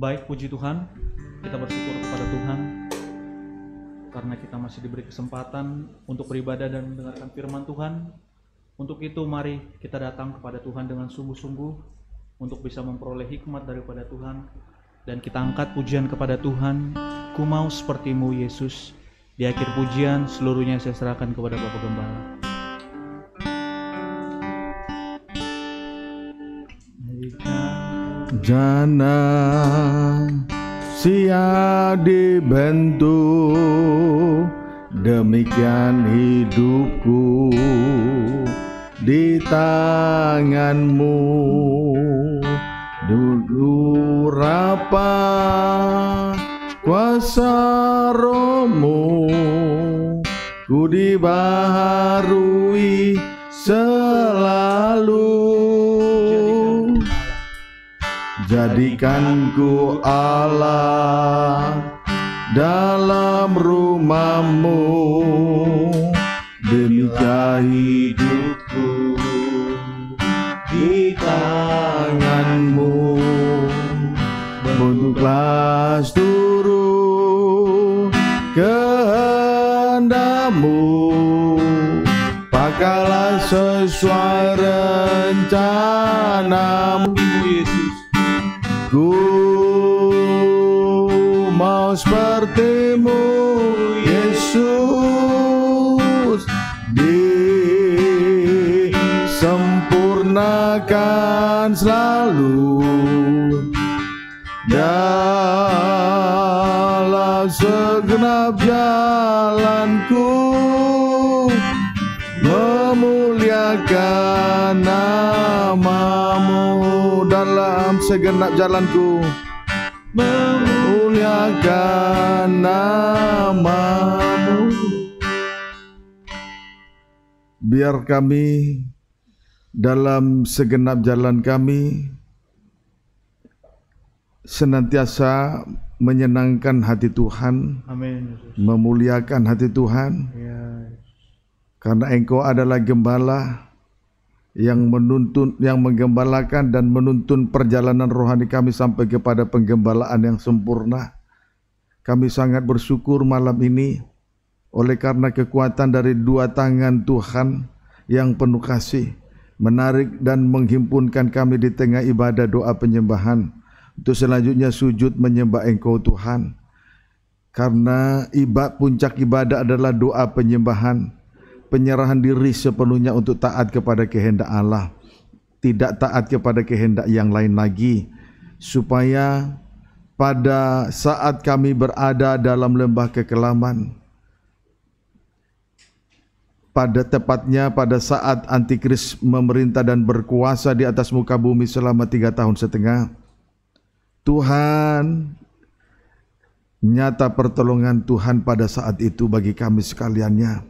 Baik puji Tuhan, kita bersyukur kepada Tuhan karena kita masih diberi kesempatan untuk beribadah dan mendengarkan firman Tuhan. Untuk itu mari kita datang kepada Tuhan dengan sungguh-sungguh untuk bisa memperoleh hikmat daripada Tuhan dan kita angkat pujian kepada Tuhan. Ku mau sepertimu Yesus. Di akhir pujian seluruhnya saya serahkan kepada Bapak Gembala. Jana sia dibentuk demikian hidupku di tanganmu. Dulu apa kuasa rohmu ku dibaharui selalu Jadikan ku Allah dalam rumahmu. Demikian hidupku di tanganmu. Bentuklah seluruh kehendakmu. Pakailah sesuai rencanamu Ku mau sepertimu Yesus Disempurnakan selalu Dalam segenap jalanku. Memuliakan namamu dalam segenap jalanku. Memuliakan namamu. Biar kami dalam segenap jalan kami senantiasa menyenangkan hati Tuhan. Amin. memuliakan hati Tuhan. Ya. karena Engkau adalah gembala yang menuntun yang menggembalakan dan menuntun perjalanan rohani kami sampai kepada penggembalaan yang sempurna. Kami sangat bersyukur malam ini oleh karena kekuatan dari dua tangan Tuhan yang penuh kasih menarik dan menghimpunkan kami di tengah ibadah doa penyembahan untuk selanjutnya sujud menyembah Engkau Tuhan. Karena ibadah puncak ibadah adalah doa penyembahan penyerahan diri sepenuhnya untuk taat kepada kehendak Allah, tidak taat kepada kehendak yang lain lagi, supaya pada saat kami berada dalam lembah kekelaman, pada tepatnya pada saat antikris memerintah dan berkuasa di atas muka bumi selama tiga tahun setengah, Tuhan nyata pertolongan Tuhan pada saat itu bagi kami sekaliannya.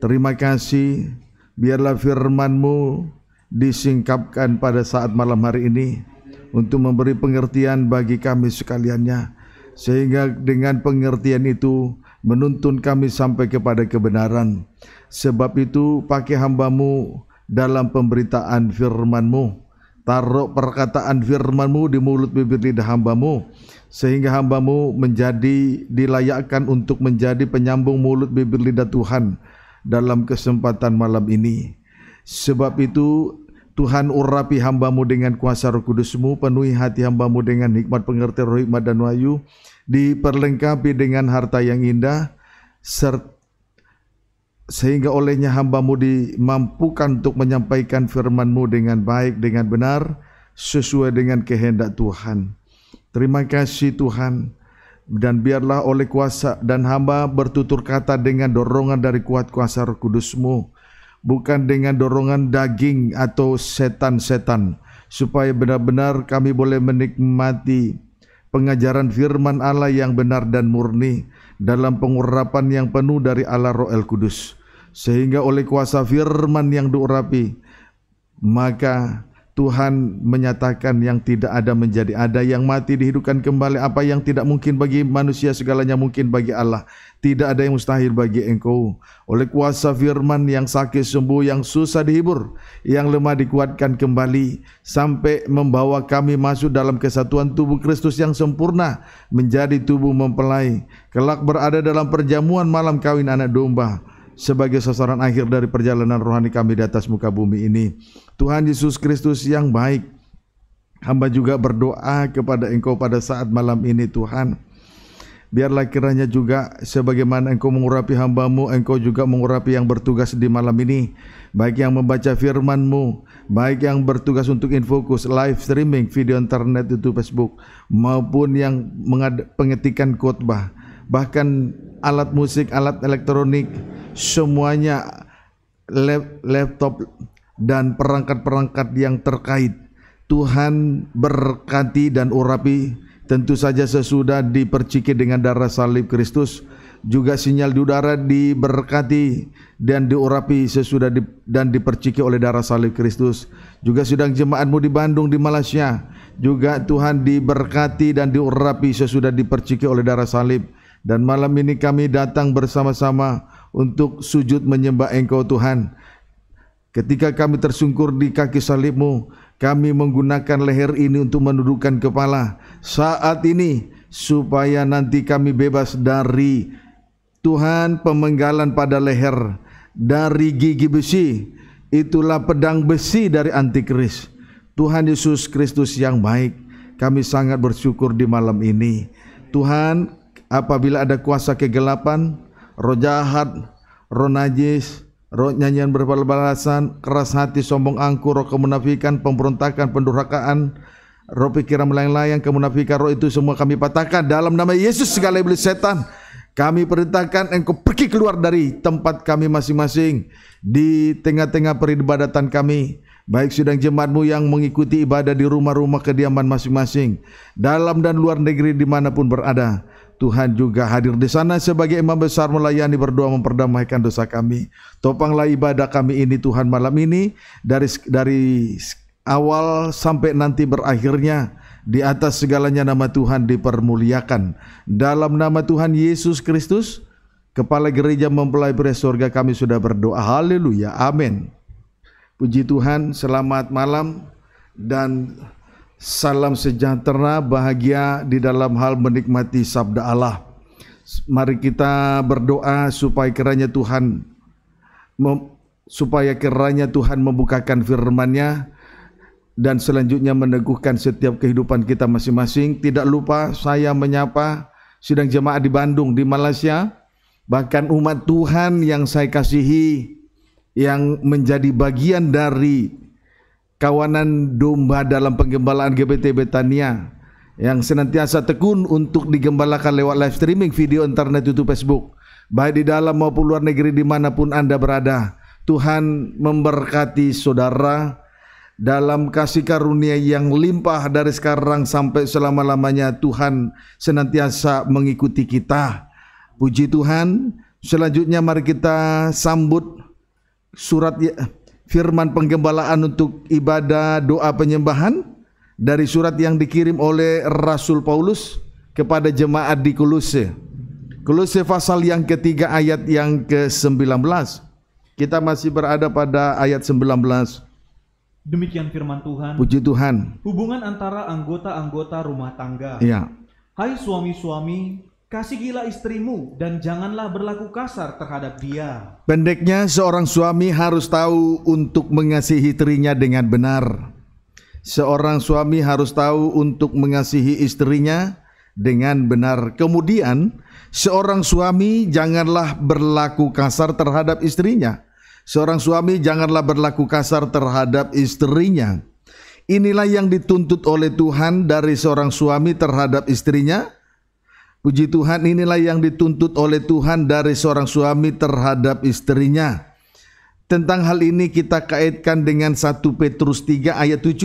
Terima kasih, biarlah firman-Mu disingkapkan pada saat malam hari ini untuk memberi pengertian bagi kami sekaliannya. Sehingga dengan pengertian itu menuntun kami sampai kepada kebenaran. Sebab itu pakai hambamu dalam pemberitaan firman-Mu. Taruh perkataan firman-Mu di mulut bibir lidah hambamu. Sehingga hambamu menjadi dilayakkan untuk menjadi penyambung mulut bibir lidah Tuhan dalam kesempatan malam ini. Sebab itu Tuhan urapi hambamu dengan kuasa roh kudusmu, penuhi hati hambamu dengan hikmat pengertian roh hikmat dan wahyu, diperlengkapi dengan harta yang indah, sehingga olehnya hambamu dimampukan untuk menyampaikan firmanmu dengan baik, dengan benar, sesuai dengan kehendak Tuhan. Terima kasih Tuhan dan biarlah oleh kuasa dan hamba bertutur kata dengan dorongan dari kuat kuasa roh kudusmu bukan dengan dorongan daging atau setan-setan supaya benar-benar kami boleh menikmati pengajaran firman Allah yang benar dan murni dalam pengurapan yang penuh dari Allah Roh El Kudus. Sehingga oleh kuasa firman yang diurapi maka Tuhan menyatakan yang tidak ada menjadi ada, yang mati dihidupkan kembali, apa yang tidak mungkin bagi manusia segalanya mungkin bagi Allah. Tidak ada yang mustahil bagi engkau. Oleh kuasa firman yang sakit sembuh, yang susah dihibur, yang lemah dikuatkan kembali, sampai membawa kami masuk dalam kesatuan tubuh Kristus yang sempurna, menjadi tubuh mempelai. Kelak berada dalam perjamuan malam kawin anak domba sebagai sasaran akhir dari perjalanan rohani kami di atas muka bumi ini. Tuhan Yesus Kristus yang baik, hamba juga berdoa kepada Engkau pada saat malam ini Tuhan. Biarlah kiranya juga sebagaimana Engkau mengurapi hambamu, Engkau juga mengurapi yang bertugas di malam ini. Baik yang membaca firman-Mu, baik yang bertugas untuk infokus, live streaming, video internet, itu Facebook, maupun yang pengetikan khotbah, bahkan alat musik, alat elektronik, semuanya laptop dan perangkat-perangkat yang terkait. Tuhan berkati dan urapi. Tentu saja sesudah diperciki dengan darah salib Kristus juga sinyal di udara diberkati dan diurapi sesudah di, dan diperciki oleh darah salib Kristus. Juga sidang jemaatmu di Bandung di Malaysia juga Tuhan diberkati dan diurapi sesudah diperciki oleh darah salib dan malam ini kami datang bersama-sama untuk sujud menyembah Engkau Tuhan. Ketika kami tersungkur di kaki salibmu, kami menggunakan leher ini untuk menundukkan kepala. Saat ini supaya nanti kami bebas dari Tuhan pemenggalan pada leher dari gigi besi. Itulah pedang besi dari antikris. Tuhan Yesus Kristus yang baik, kami sangat bersyukur di malam ini. Tuhan, apabila ada kuasa kegelapan, roh jahat, roh najis, roh nyanyian berbalasan, keras hati, sombong angkuh, roh kemunafikan, pemberontakan, pendurhakaan, roh pikiran melayang-layang, kemunafikan, roh itu semua kami patahkan dalam nama Yesus segala iblis setan. Kami perintahkan engkau pergi keluar dari tempat kami masing-masing di tengah-tengah peribadatan kami. Baik sidang jemaatmu yang mengikuti ibadah di rumah-rumah kediaman masing-masing. Dalam dan luar negeri di mana pun berada. Tuhan juga hadir di sana sebagai imam besar melayani berdoa memperdamaikan dosa kami. Topanglah ibadah kami ini Tuhan malam ini dari dari awal sampai nanti berakhirnya di atas segalanya nama Tuhan dipermuliakan. Dalam nama Tuhan Yesus Kristus, Kepala Gereja Mempelai Pria Surga kami sudah berdoa. Haleluya. Amin. Puji Tuhan, selamat malam dan Salam sejahtera, bahagia di dalam hal menikmati sabda Allah. Mari kita berdoa supaya kiranya Tuhan supaya kiranya Tuhan membukakan firman-Nya dan selanjutnya meneguhkan setiap kehidupan kita masing-masing. Tidak lupa saya menyapa sidang jemaat di Bandung, di Malaysia, bahkan umat Tuhan yang saya kasihi yang menjadi bagian dari kawanan domba dalam penggembalaan GBT Betania yang senantiasa tekun untuk digembalakan lewat live streaming video internet YouTube Facebook. Baik di dalam maupun luar negeri di mana pun anda berada Tuhan memberkati saudara dalam kasih karunia yang limpah dari sekarang sampai selama-lamanya. Tuhan senantiasa mengikuti kita. Puji Tuhan. Selanjutnya mari kita sambut surat firman penggembalaan untuk ibadah doa penyembahan dari surat yang dikirim oleh Rasul Paulus kepada jemaat di Kolose. Kolose pasal yang ketiga ayat yang ke-19. Kita masih berada pada ayat 19. Demikian firman Tuhan. Puji Tuhan. Hubungan antara anggota-anggota rumah tangga. Ya. Hai suami-suami, Kasihilah istrimu dan janganlah berlaku kasar terhadap dia. Pendeknya seorang suami harus tahu untuk mengasihi istrinya dengan benar. Seorang suami harus tahu untuk mengasihi istrinya dengan benar. Kemudian seorang suami janganlah berlaku kasar terhadap istrinya. Seorang suami janganlah berlaku kasar terhadap istrinya. Inilah yang dituntut oleh Tuhan dari seorang suami terhadap istrinya Puji Tuhan inilah yang dituntut oleh Tuhan dari seorang suami terhadap istrinya. Tentang hal ini kita kaitkan dengan 1 Petrus 3 ayat 7.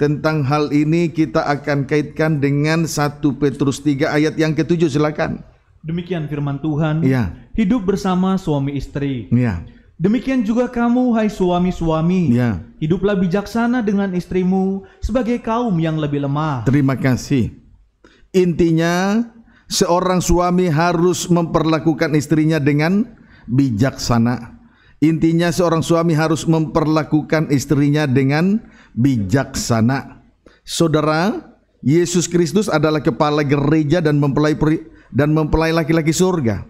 Tentang hal ini kita akan kaitkan dengan 1 Petrus 3 ayat yang ketujuh silakan. Demikian firman Tuhan. Ya. Hidup bersama suami istri. Ya Demikian juga kamu, hai suami-suami, Ya. hiduplah bijaksana dengan istrimu sebagai kaum yang lebih lemah. Terima kasih. Intinya seorang suami harus memperlakukan istrinya dengan bijaksana. Intinya seorang suami harus memperlakukan istrinya dengan bijaksana. Saudara, Yesus Kristus adalah kepala gereja dan mempelai peri- dan mempelai laki-laki surga.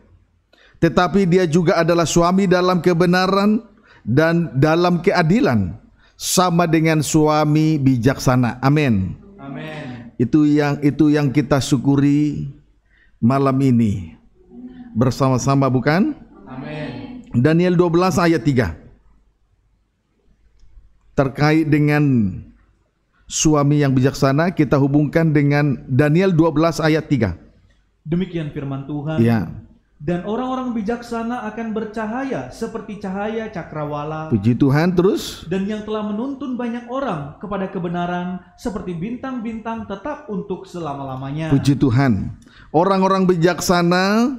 Tetapi dia juga adalah suami dalam kebenaran dan dalam keadilan sama dengan suami bijaksana. Amin. Amin. Itu yang itu yang kita syukuri malam ini bersama-sama bukan? Amin. Daniel 12 ayat 3. Terkait dengan suami yang bijaksana kita hubungkan dengan Daniel 12 ayat 3. Demikian firman Tuhan. Ya. Dan orang-orang bijaksana akan bercahaya seperti cahaya cakrawala. Puji Tuhan terus. Dan yang telah menuntun banyak orang kepada kebenaran seperti bintang-bintang tetap untuk selama-lamanya. Puji Tuhan. Orang-orang bijaksana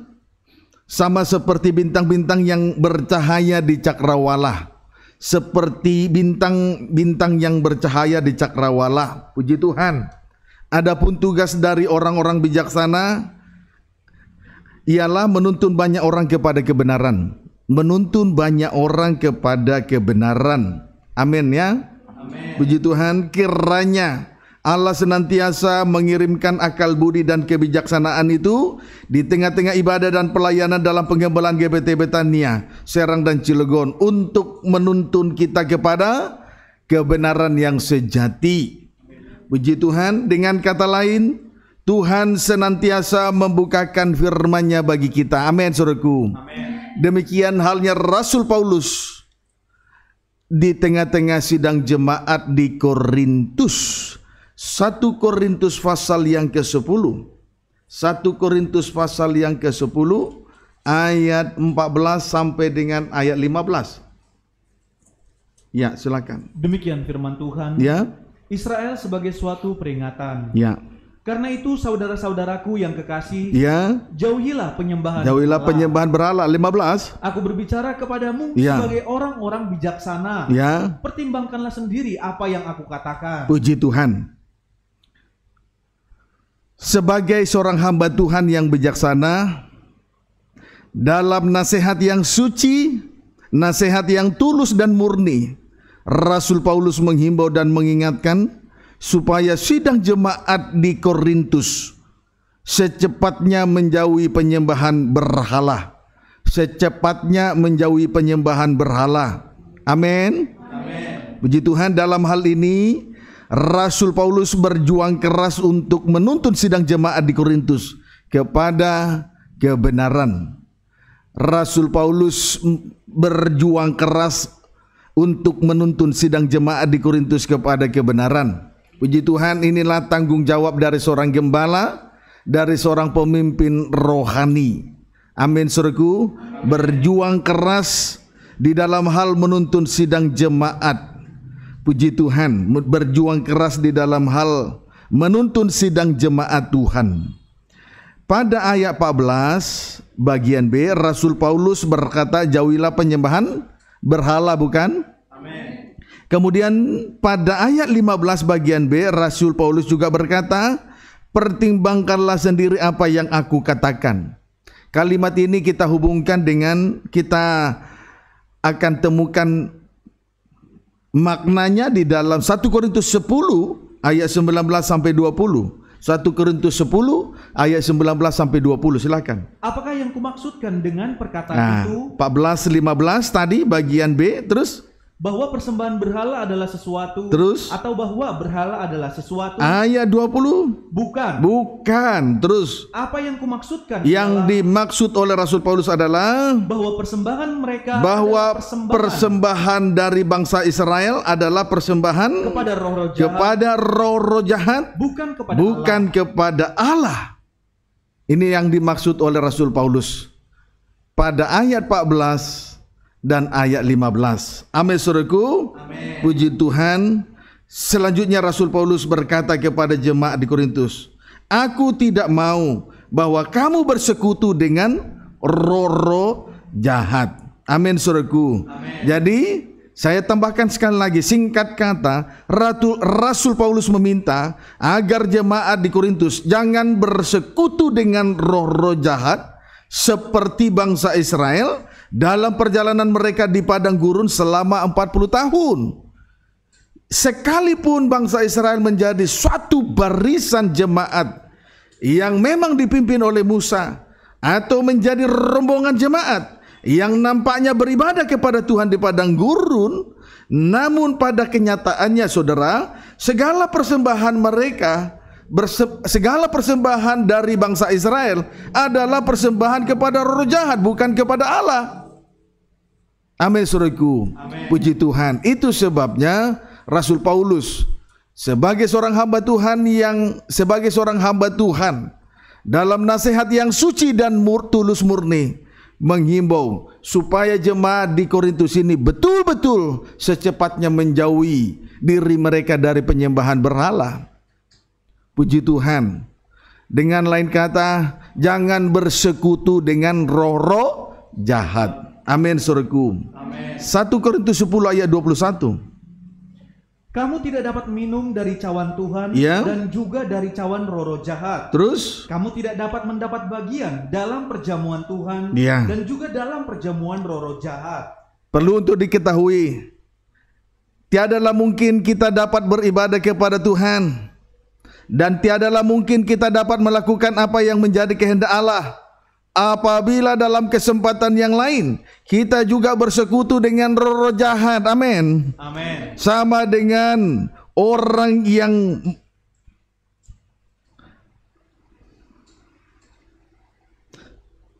sama seperti bintang-bintang yang bercahaya di cakrawala. Seperti bintang-bintang yang bercahaya di cakrawala. Puji Tuhan. Adapun tugas dari orang-orang bijaksana ialah menuntun banyak orang kepada kebenaran. Menuntun banyak orang kepada kebenaran. Amin ya. Amin. Puji Tuhan, kiranya Allah senantiasa mengirimkan akal budi dan kebijaksanaan itu di tengah-tengah ibadah dan pelayanan dalam pengembalaan GPT Betania, Serang dan Cilegon untuk menuntun kita kepada kebenaran yang sejati. Puji Tuhan, dengan kata lain, Tuhan senantiasa membukakan firman-Nya bagi kita. Amin, saudaraku. Amin. Demikian halnya Rasul Paulus di tengah-tengah sidang jemaat di Korintus. 1 Korintus pasal yang ke-10. 1 Korintus pasal yang ke-10 ayat 14 sampai dengan ayat 15. Ya, silakan. Demikian firman Tuhan. Ya, Israel sebagai suatu peringatan. ya. Karena itu saudara-saudaraku yang kekasih, Ya, jauhilah penyembahan. jauhilah berhala. penyembahan berhala 15. Aku berbicara kepadamu Ya. sebagai orang-orang bijaksana. Ya, Pertimbangkanlah sendiri apa yang aku katakan. Puji Tuhan. Sebagai seorang hamba Tuhan yang bijaksana, dalam nasihat yang suci, nasihat yang tulus dan murni, Rasul Paulus menghimbau dan mengingatkan supaya sidang jemaat di Korintus secepatnya menjauhi penyembahan berhala. Secepatnya menjauhi penyembahan berhala. Amin. Amin. Puji Tuhan dalam hal ini Rasul Paulus berjuang keras untuk menuntun sidang jemaat di Korintus kepada kebenaran. Rasul Paulus berjuang keras untuk menuntun sidang jemaat di Korintus kepada kebenaran. Puji Tuhan inilah tanggung jawab dari seorang gembala, dari seorang pemimpin rohani. Amin suruhku, berjuang keras di dalam hal menuntun sidang jemaat. Puji Tuhan, berjuang keras di dalam hal menuntun sidang jemaat Tuhan. Pada ayat 14 bagian B Rasul Paulus berkata jauhilah penyembahan berhala bukan? Amin. Kemudian pada ayat 15 bagian B Rasul Paulus juga berkata pertimbangkanlah sendiri apa yang aku katakan. Kalimat ini kita hubungkan dengan kita akan temukan maknanya di dalam 1 Korintus 10 ayat 19 sampai 20. 1 Korintus 10 ayat 19 sampai 20 silakan. Apakah yang kumaksudkan dengan perkataan Nah, itu 14 15 tadi bagian B terus bahwa persembahan berhala adalah sesuatu Terus? atau bahwa berhala adalah sesuatu ayat 20 bukan. Bukan. Terus? Apa yang kumaksudkan? Yang adalah dimaksud oleh Rasul Paulus adalah bahwa persembahan mereka bahwa persembahan. persembahan dari bangsa Israel adalah persembahan kepada roh-roh jahat. kepada roh-roh jahat bukan kepada bukan kepada Allah. Ini yang dimaksud oleh Rasul Paulus. Pada ayat 14 dan ayat 15. Amin saudaraku. Amin. Puji Tuhan. Selanjutnya Rasul Paulus berkata kepada jemaat di Korintus, "Aku tidak mau bahwa kamu bersekutu dengan roh-roh jahat." Amin saudaraku. Jadi saya tambahkan sekali lagi singkat kata Ratu, Rasul Paulus meminta agar jemaat di Korintus jangan bersekutu dengan roh-roh jahat seperti bangsa Israel dalam perjalanan mereka di padang gurun selama 40 tahun. Sekalipun bangsa Israel menjadi suatu barisan jemaat yang memang dipimpin oleh Musa atau menjadi rombongan jemaat yang nampaknya beribadah kepada Tuhan di padang gurun, namun pada kenyataannya saudara, segala persembahan mereka segala persembahan dari bangsa Israel adalah persembahan kepada roh jahat bukan kepada Allah. Amin saudaraku. Puji Tuhan. Itu sebabnya Rasul Paulus sebagai seorang hamba Tuhan yang sebagai seorang hamba Tuhan dalam nasihat yang suci dan mur, tulus murni menghimbau supaya jemaat di Korintus ini betul-betul secepatnya menjauhi diri mereka dari penyembahan berhala. Puji Tuhan. Dengan lain kata, jangan bersekutu dengan roh-roh jahat. Amin, suruhku. 1 Korintus 10 ayat 21. Kamu tidak dapat minum dari cawan Tuhan Ya. dan juga dari cawan roro jahat. Terus Kamu tidak dapat mendapat bagian dalam perjamuan Tuhan Ya. dan juga dalam perjamuan roro jahat. perlu untuk diketahui tiadalah mungkin kita dapat beribadah kepada Tuhan dan tiadalah mungkin kita dapat melakukan apa yang menjadi kehendak Allah apabila dalam kesempatan yang lain kita juga bersekutu dengan roh-roh jahat amin Amin. sama dengan orang yang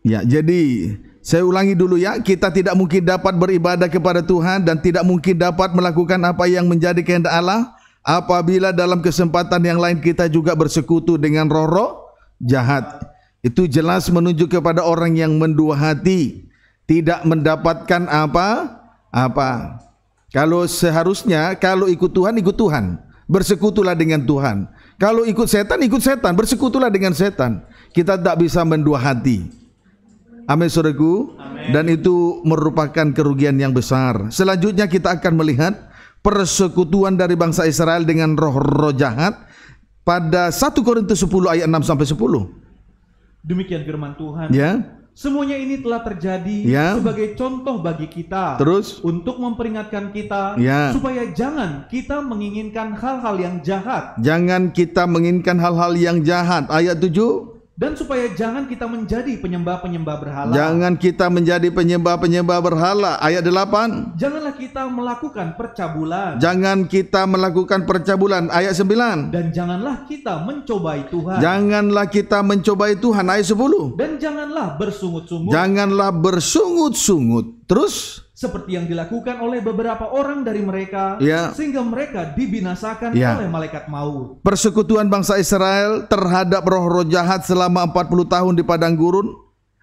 Ya, jadi saya ulangi dulu ya, kita tidak mungkin dapat beribadah kepada Tuhan dan tidak mungkin dapat melakukan apa yang menjadi kehendak Allah apabila dalam kesempatan yang lain kita juga bersekutu dengan roh-roh jahat. Itu jelas menunjuk kepada orang yang mendua hati, tidak mendapatkan apa? Apa? Kalau seharusnya kalau ikut Tuhan ikut Tuhan, bersekutulah dengan Tuhan. Kalau ikut setan ikut setan, bersekutulah dengan setan. Kita tak bisa mendua hati. Amin saudaraku. Dan itu merupakan kerugian yang besar. Selanjutnya kita akan melihat persekutuan dari bangsa Israel dengan roh-roh jahat pada 1 Korintus 10 ayat 6 sampai 10. Demikian firman Tuhan. Ya. Semuanya ini telah terjadi Ya. sebagai contoh bagi kita. Terus untuk memperingatkan kita Ya. supaya jangan kita menginginkan hal-hal yang jahat jangan kita menginginkan hal-hal yang jahat. Ayat 7 dan supaya jangan kita menjadi penyembah-penyembah berhala. Jangan kita menjadi penyembah-penyembah berhala. Ayat 8 Janganlah kita melakukan percabulan Jangan kita melakukan percabulan. Ayat 9 dan janganlah kita mencobai Tuhan Janganlah kita mencobai Tuhan. Ayat 10 dan janganlah bersungut-sungut Janganlah bersungut-sungut. Terus seperti yang dilakukan oleh beberapa orang dari mereka Ya. sehingga mereka dibinasakan Ya. oleh malaikat maut. persekutuan bangsa Israel terhadap roh-roh jahat selama 40 tahun di padang gurun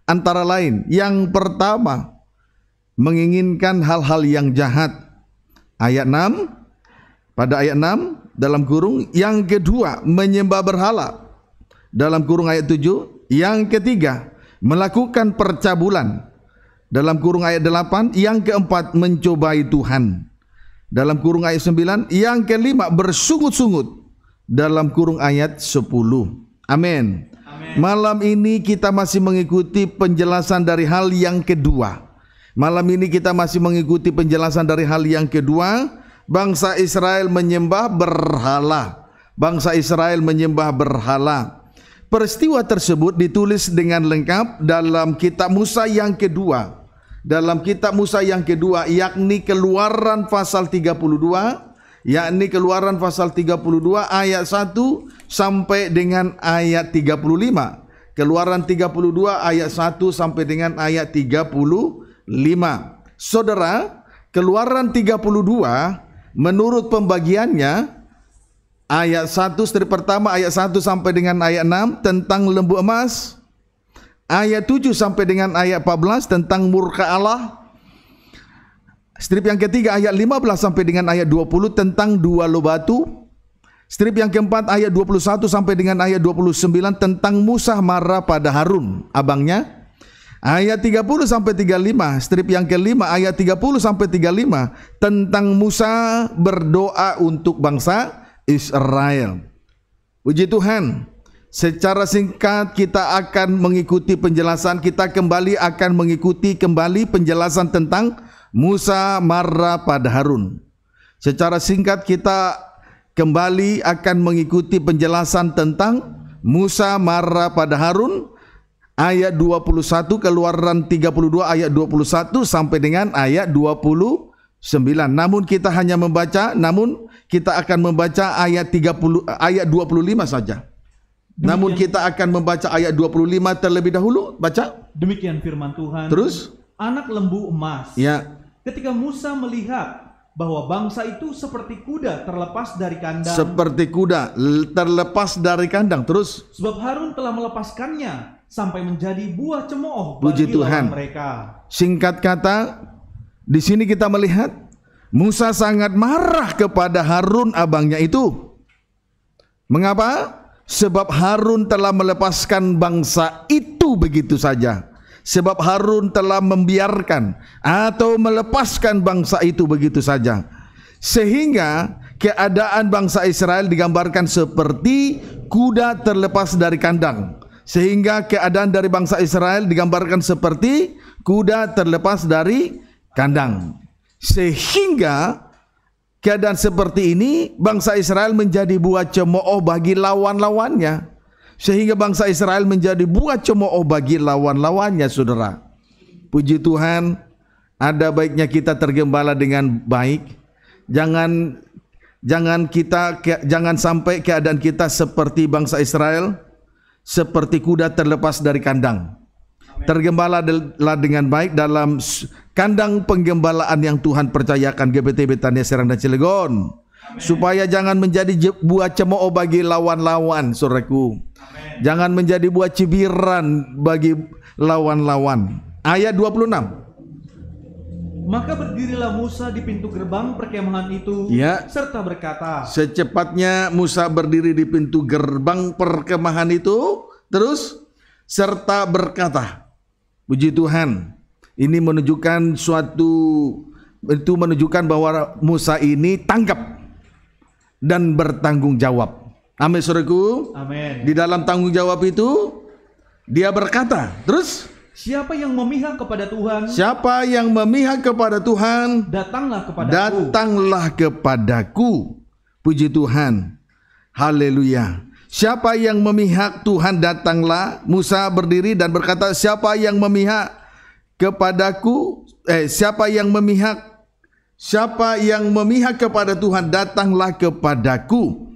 antara lain yang pertama menginginkan hal-hal yang jahat ayat 6 pada ayat 6 dalam kurung yang kedua menyembah berhala dalam kurung ayat 7 yang ketiga melakukan percabulan dalam kurung ayat 8 yang keempat mencobai Tuhan. Dalam kurung ayat 9 yang kelima bersungut-sungut. Dalam kurung ayat 10 amin. Malam ini kita masih mengikuti penjelasan dari hal yang kedua. Malam ini kita masih mengikuti penjelasan dari hal yang kedua. Bangsa Israel menyembah berhala. Bangsa Israel menyembah berhala. Peristiwa tersebut ditulis dengan lengkap dalam kitab Musa yang kedua dalam kitab Musa yang kedua yakni keluaran pasal 32 yakni keluaran pasal 32 ayat 1 sampai dengan ayat 35 keluaran 32 ayat 1 sampai dengan ayat 35 saudara keluaran 32 menurut pembagiannya ayat 1 strip pertama ayat 1 sampai dengan ayat 6 tentang lembu emas ayat 7 sampai dengan ayat 14 tentang murka Allah. Strip yang ketiga ayat 15 sampai dengan ayat 20 tentang dua lo batu. Strip yang keempat ayat 21 sampai dengan ayat 29 tentang Musa marah pada Harun, abangnya. Ayat 30 sampai 35, strip yang kelima ayat 30 sampai 35 tentang Musa berdoa untuk bangsa Israel. Puji Tuhan. Secara singkat kita akan mengikuti penjelasan kita kembali akan mengikuti kembali penjelasan tentang Musa marah pada Harun. Secara singkat kita kembali akan mengikuti penjelasan tentang Musa marah pada Harun ayat 21 keluaran 32 ayat 21 sampai dengan ayat 29. Namun kita hanya membaca namun kita akan membaca ayat 30 ayat 25 saja. Namun kita akan membaca ayat 25 terlebih dahulu. Baca. Demikian firman Tuhan. Terus? Anak lembu emas. Ya. Ketika Musa melihat bahwa bangsa itu seperti kuda terlepas dari kandang. Seperti kuda terlepas dari kandang. Terus? Sebab Harun telah melepaskannya sampai menjadi buah cemooh bagi bagi Tuhan. mereka. Singkat kata, di sini kita melihat Musa sangat marah kepada Harun abangnya itu. Mengapa? Sebab Harun telah melepaskan bangsa itu begitu saja. Sebab Harun telah membiarkan atau melepaskan bangsa itu begitu saja. Sehingga keadaan bangsa Israel digambarkan seperti kuda terlepas dari kandang. Sehingga keadaan dari bangsa Israel digambarkan seperti kuda terlepas dari kandang. Sehingga keadaan seperti ini bangsa Israel menjadi buah cemooh bagi lawan-lawannya. Sehingga bangsa Israel menjadi buah cemooh bagi lawan-lawannya saudara. Puji Tuhan ada baiknya kita tergembala dengan baik. Jangan jangan kita jangan sampai keadaan kita seperti bangsa Israel seperti kuda terlepas dari kandang. Tergembalalah dengan baik dalam kandang penggembalaan yang Tuhan percayakan GPT Betania Serang dan Cilegon supaya jangan menjadi buah cemooh bagi lawan-lawan saudaraku jangan menjadi buah cibiran bagi lawan-lawan ayat 26 maka berdirilah Musa di pintu gerbang perkemahan itu ya. serta berkata secepatnya Musa berdiri di pintu gerbang perkemahan itu terus serta berkata Puji Tuhan. Ini menunjukkan suatu itu menunjukkan bahwa Musa ini tanggap dan bertanggung jawab. Amin saudaraku. Amin. Di dalam tanggung jawab itu dia berkata, terus Siapa yang memihak kepada Tuhan? Siapa yang memihak kepada Tuhan? Datanglah kepadaku. Datanglah kepadaku. Puji Tuhan. Haleluya. Siapa yang memihak Tuhan datanglah. Musa berdiri dan berkata, siapa yang memihak kepadaku, eh siapa yang memihak siapa yang memihak kepada Tuhan datanglah kepadaku.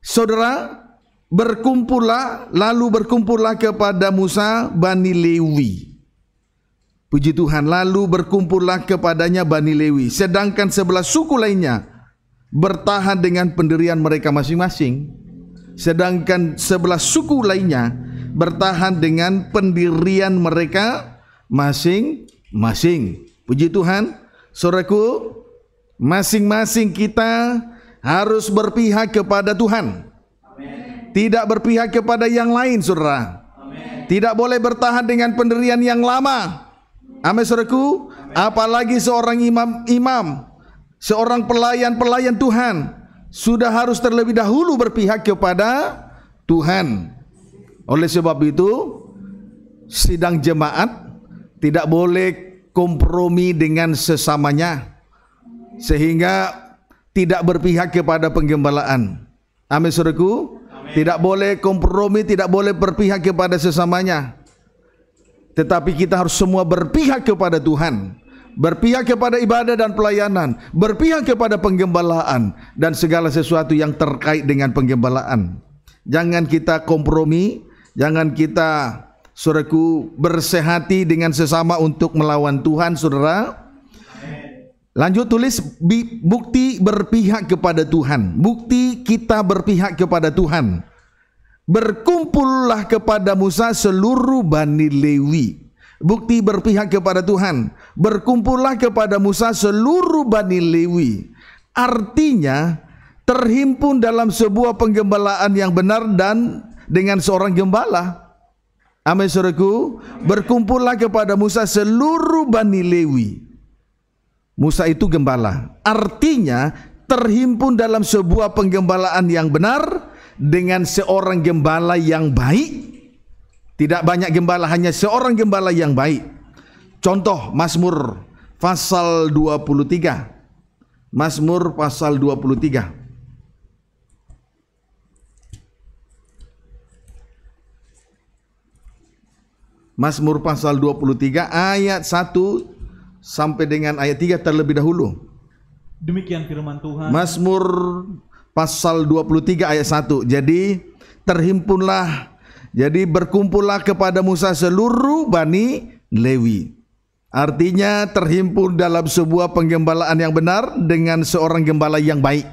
Saudara, berkumpullah lalu berkumpullah kepada Musa Bani Lewi. Puji Tuhan, lalu berkumpullah kepadanya Bani Lewi. Sedangkan sebelah suku lainnya bertahan dengan pendirian mereka masing-masing sedangkan sebelah suku lainnya bertahan dengan pendirian mereka masing-masing. Puji Tuhan, saudaraku, masing-masing kita harus berpihak kepada Tuhan. Tidak berpihak kepada yang lain, saudara. Tidak boleh bertahan dengan pendirian yang lama. Amin, saudaraku. Apalagi seorang imam-imam, seorang pelayan-pelayan Tuhan sudah harus terlebih dahulu berpihak kepada Tuhan. Oleh sebab itu, sidang jemaat tidak boleh kompromi dengan sesamanya sehingga tidak berpihak kepada penggembalaan. Amin saudaraku. Tidak boleh kompromi, tidak boleh berpihak kepada sesamanya. Tetapi kita harus semua berpihak kepada Tuhan berpihak kepada ibadah dan pelayanan, berpihak kepada penggembalaan dan segala sesuatu yang terkait dengan penggembalaan. Jangan kita kompromi, jangan kita saudaraku bersehati dengan sesama untuk melawan Tuhan, saudara. Lanjut tulis bukti berpihak kepada Tuhan. Bukti kita berpihak kepada Tuhan. Berkumpullah kepada Musa seluruh Bani Lewi bukti berpihak kepada Tuhan. Berkumpullah kepada Musa seluruh Bani Lewi. Artinya terhimpun dalam sebuah penggembalaan yang benar dan dengan seorang gembala. Amin saudaraku. Berkumpullah kepada Musa seluruh Bani Lewi. Musa itu gembala. Artinya terhimpun dalam sebuah penggembalaan yang benar dengan seorang gembala yang baik. Tidak banyak gembala, hanya seorang gembala yang baik. Contoh Mazmur pasal 23. Mazmur pasal 23. Mazmur pasal 23 ayat 1 sampai dengan ayat 3 terlebih dahulu. Demikian firman Tuhan. Mazmur pasal 23 ayat 1. Jadi terhimpunlah jadi berkumpullah kepada Musa seluruh Bani Lewi. Artinya terhimpun dalam sebuah penggembalaan yang benar dengan seorang gembala yang baik.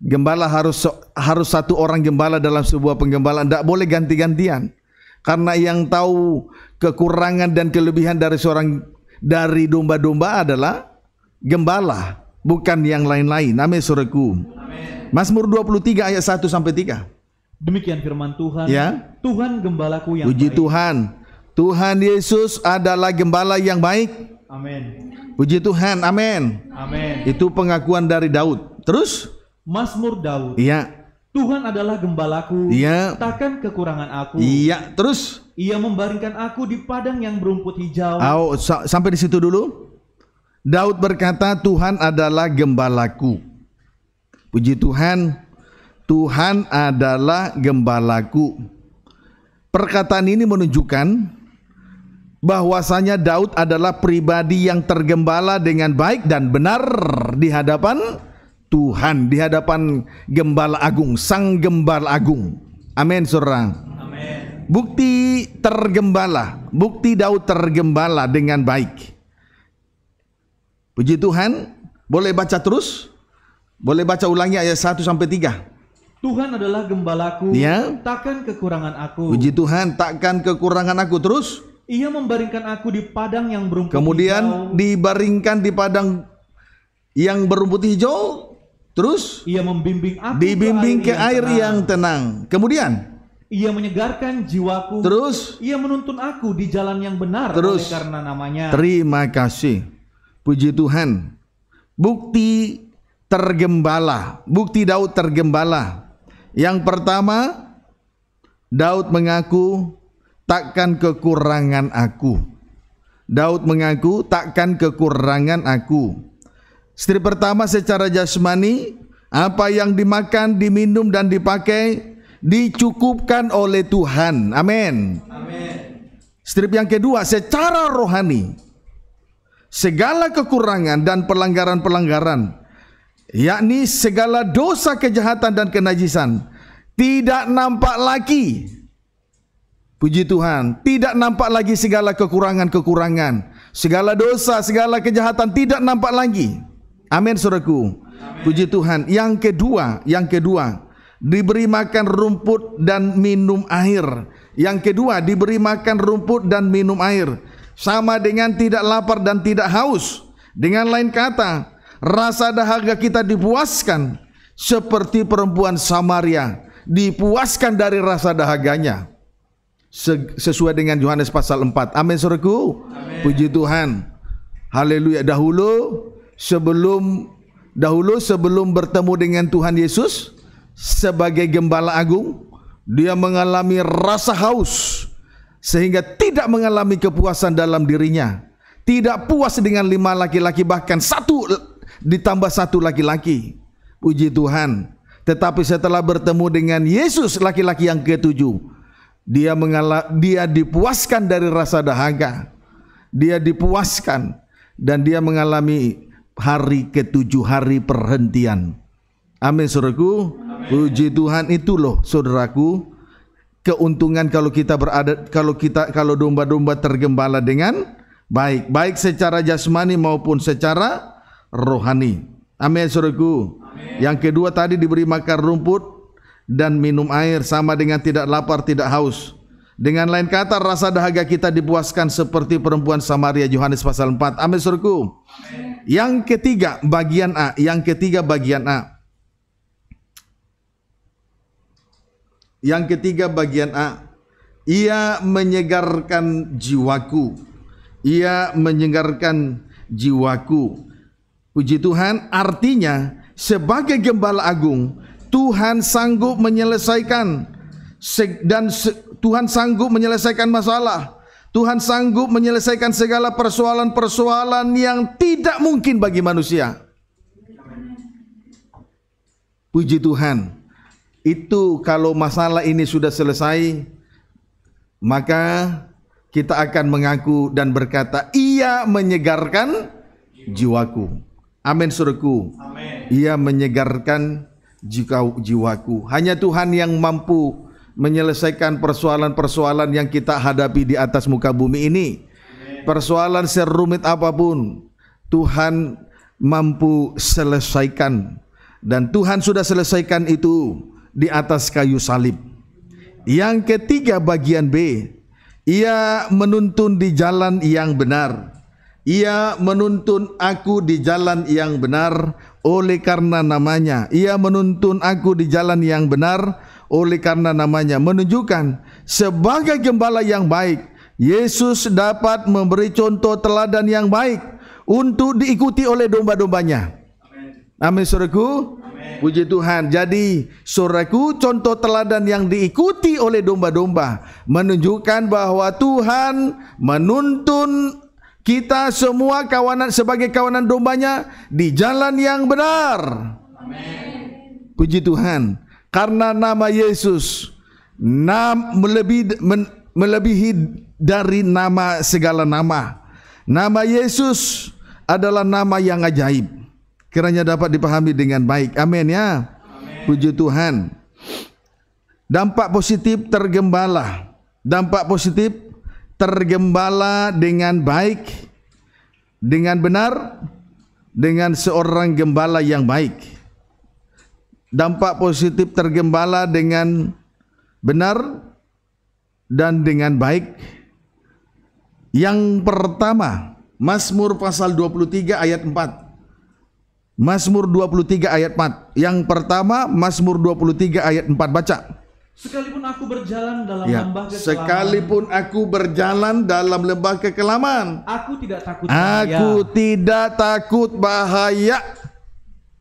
Gembala harus harus satu orang gembala dalam sebuah penggembalaan, tidak boleh ganti-gantian. Karena yang tahu kekurangan dan kelebihan dari seorang dari domba-domba adalah gembala, bukan yang lain-lain. Amin suraku. Mazmur 23 ayat 1 sampai 3. Demikian firman Tuhan. Ya. Tuhan gembalaku yang Puji baik. Tuhan. Tuhan Yesus adalah gembala yang baik. Amin. Puji Tuhan. Amin. Amin. Itu pengakuan dari Daud. Terus? Mazmur Daud. Iya. Tuhan adalah gembalaku. Iya. Takkan kekurangan aku. Iya. Terus? Ia membaringkan aku di padang yang berumput hijau. Oh, sa- sampai di situ dulu. Daud berkata, Tuhan adalah gembalaku. Puji Tuhan, Tuhan adalah gembalaku. Perkataan ini menunjukkan bahwasanya Daud adalah pribadi yang tergembala dengan baik dan benar di hadapan Tuhan, di hadapan Gembala Agung, Sang Gembala Agung. Amin, Saudara. Amin. Bukti tergembala, bukti Daud tergembala dengan baik. Puji Tuhan, boleh baca terus? Boleh baca ulangi ayat 1 sampai 3. Tuhan adalah gembalaku. Ya. Takkan kekurangan aku. Puji Tuhan, takkan kekurangan aku terus. Ia membaringkan aku di padang yang berumput hijau. Kemudian dibaringkan di padang yang berumput hijau. Terus Ia membimbing aku dibimbing ke air tenang. yang tenang. Kemudian Ia menyegarkan jiwaku. terus Ia menuntun aku di jalan yang benar Terus. oleh karena namanya. Terima kasih. Puji Tuhan. Bukti tergembala, bukti Daud tergembala. Yang pertama, Daud mengaku takkan kekurangan aku. Daud mengaku takkan kekurangan aku. Istri pertama secara jasmani, apa yang dimakan, diminum dan dipakai dicukupkan oleh Tuhan. Amin. Strip yang kedua secara rohani segala kekurangan dan pelanggaran-pelanggaran yakni segala dosa kejahatan dan kenajisan tidak nampak lagi puji Tuhan tidak nampak lagi segala kekurangan-kekurangan segala dosa segala kejahatan tidak nampak lagi amin saudaraku puji Tuhan yang kedua yang kedua diberi makan rumput dan minum air yang kedua diberi makan rumput dan minum air sama dengan tidak lapar dan tidak haus. Dengan lain kata, rasa dahaga kita dipuaskan seperti perempuan Samaria dipuaskan dari rasa dahaganya. Se- Sesuai dengan Yohanes pasal 4. Amin saudaraku. Puji Tuhan. Haleluya. Dahulu sebelum dahulu sebelum bertemu dengan Tuhan Yesus sebagai gembala agung, dia mengalami rasa haus sehingga tidak mengalami kepuasan dalam dirinya. Tidak puas dengan lima laki-laki bahkan satu ditambah satu laki-laki. Puji Tuhan. Tetapi setelah bertemu dengan Yesus laki-laki yang ketujuh, dia mengala, dia dipuaskan dari rasa dahaga. Dia dipuaskan dan dia mengalami hari ketujuh hari perhentian. Amin saudaraku. Puji Tuhan itu loh saudaraku keuntungan kalau kita berada kalau kita kalau domba-domba tergembala dengan baik baik secara jasmani maupun secara rohani. Amin saudaraku. Yang kedua tadi diberi makan rumput dan minum air sama dengan tidak lapar tidak haus. Dengan lain kata rasa dahaga kita dipuaskan seperti perempuan Samaria Yohanes pasal 4. Amin saudaraku. Yang ketiga bagian A, yang ketiga bagian A. Yang ketiga bagian A. ia menyegarkan jiwaku. Ia menyegarkan jiwaku. Puji Tuhan, artinya sebagai gembala agung, Tuhan sanggup menyelesaikan dan Tuhan sanggup menyelesaikan masalah. Tuhan sanggup menyelesaikan segala persoalan-persoalan yang tidak mungkin bagi manusia. Puji Tuhan. Itu kalau masalah ini sudah selesai, maka kita akan mengaku dan berkata, "Ia menyegarkan jiwaku." Amin, suruhku. Ia menyegarkan jiwaku. Hanya Tuhan yang mampu menyelesaikan persoalan-persoalan yang kita hadapi di atas muka bumi ini. Persoalan serumit apa pun, Tuhan mampu selesaikan dan Tuhan sudah selesaikan itu di atas kayu salib. Yang ketiga bagian B, ia menuntun di jalan yang benar. Ia menuntun aku di jalan yang benar oleh karena namanya. Ia menuntun aku di jalan yang benar oleh karena namanya menunjukkan sebagai gembala yang baik Yesus dapat memberi contoh teladan yang baik untuk diikuti oleh domba-dombanya. Amin saudaraku. Puji Tuhan. Jadi saudaraku contoh teladan yang diikuti oleh domba-domba menunjukkan bahwa Tuhan menuntun kita semua kawanan sebagai kawanan dombanya di jalan yang benar. Amin. Puji Tuhan karena nama Yesus nam melebihi, men, melebihi dari nama segala nama. Nama Yesus adalah nama yang ajaib. Kiranya dapat dipahami dengan baik. Amin ya. Amin. Puji Tuhan. Dampak positif tergembala. Dampak positif tergembala dengan baik, dengan benar, dengan seorang gembala yang baik dampak positif tergembala dengan benar dan dengan baik. Yang pertama, Mazmur pasal 23 ayat 4. Mazmur 23 ayat 4. Yang pertama, Mazmur 23 ayat 4 baca. Sekalipun aku berjalan dalam ya. lembah kekelaman. Sekalipun aku berjalan dalam lembah kekelaman. Aku tidak takut bahaya. Aku tidak takut bahaya.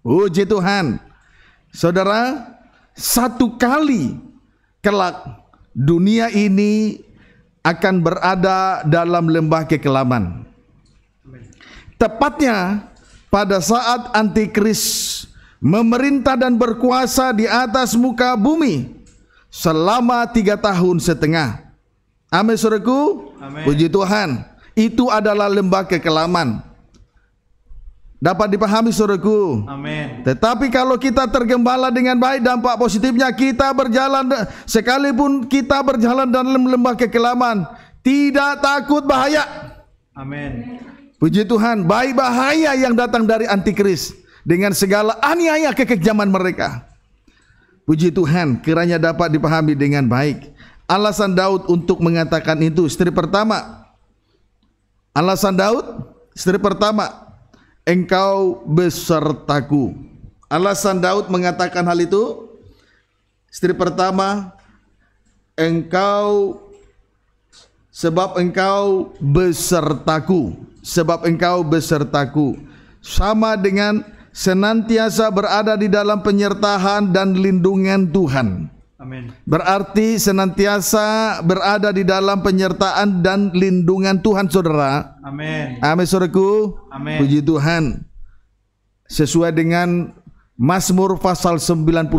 Puji Tuhan. Saudara, satu kali kelak dunia ini akan berada dalam lembah kekelaman. Tepatnya pada saat antikris memerintah dan berkuasa di atas muka bumi selama tiga tahun setengah. Amin saudaraku. Puji Tuhan. Itu adalah lembah kekelaman. Dapat dipahami saudaraku. Amin. Tetapi kalau kita tergembala dengan baik dampak positifnya kita berjalan sekalipun kita berjalan dalam lembah kekelaman tidak takut bahaya. Amin. Puji Tuhan, baik bahaya yang datang dari antikris dengan segala aniaya kekejaman mereka. Puji Tuhan, kiranya dapat dipahami dengan baik. Alasan Daud untuk mengatakan itu istri pertama. Alasan Daud, istri pertama, engkau besertaku. Alasan Daud mengatakan hal itu, istri pertama, engkau sebab engkau besertaku, sebab engkau besertaku. Sama dengan senantiasa berada di dalam penyertaan dan lindungan Tuhan. Amin. Berarti senantiasa berada di dalam penyertaan dan lindungan Tuhan saudara. Amin. Amin saudaraku. Amin. Puji Tuhan. Sesuai dengan Mazmur pasal 91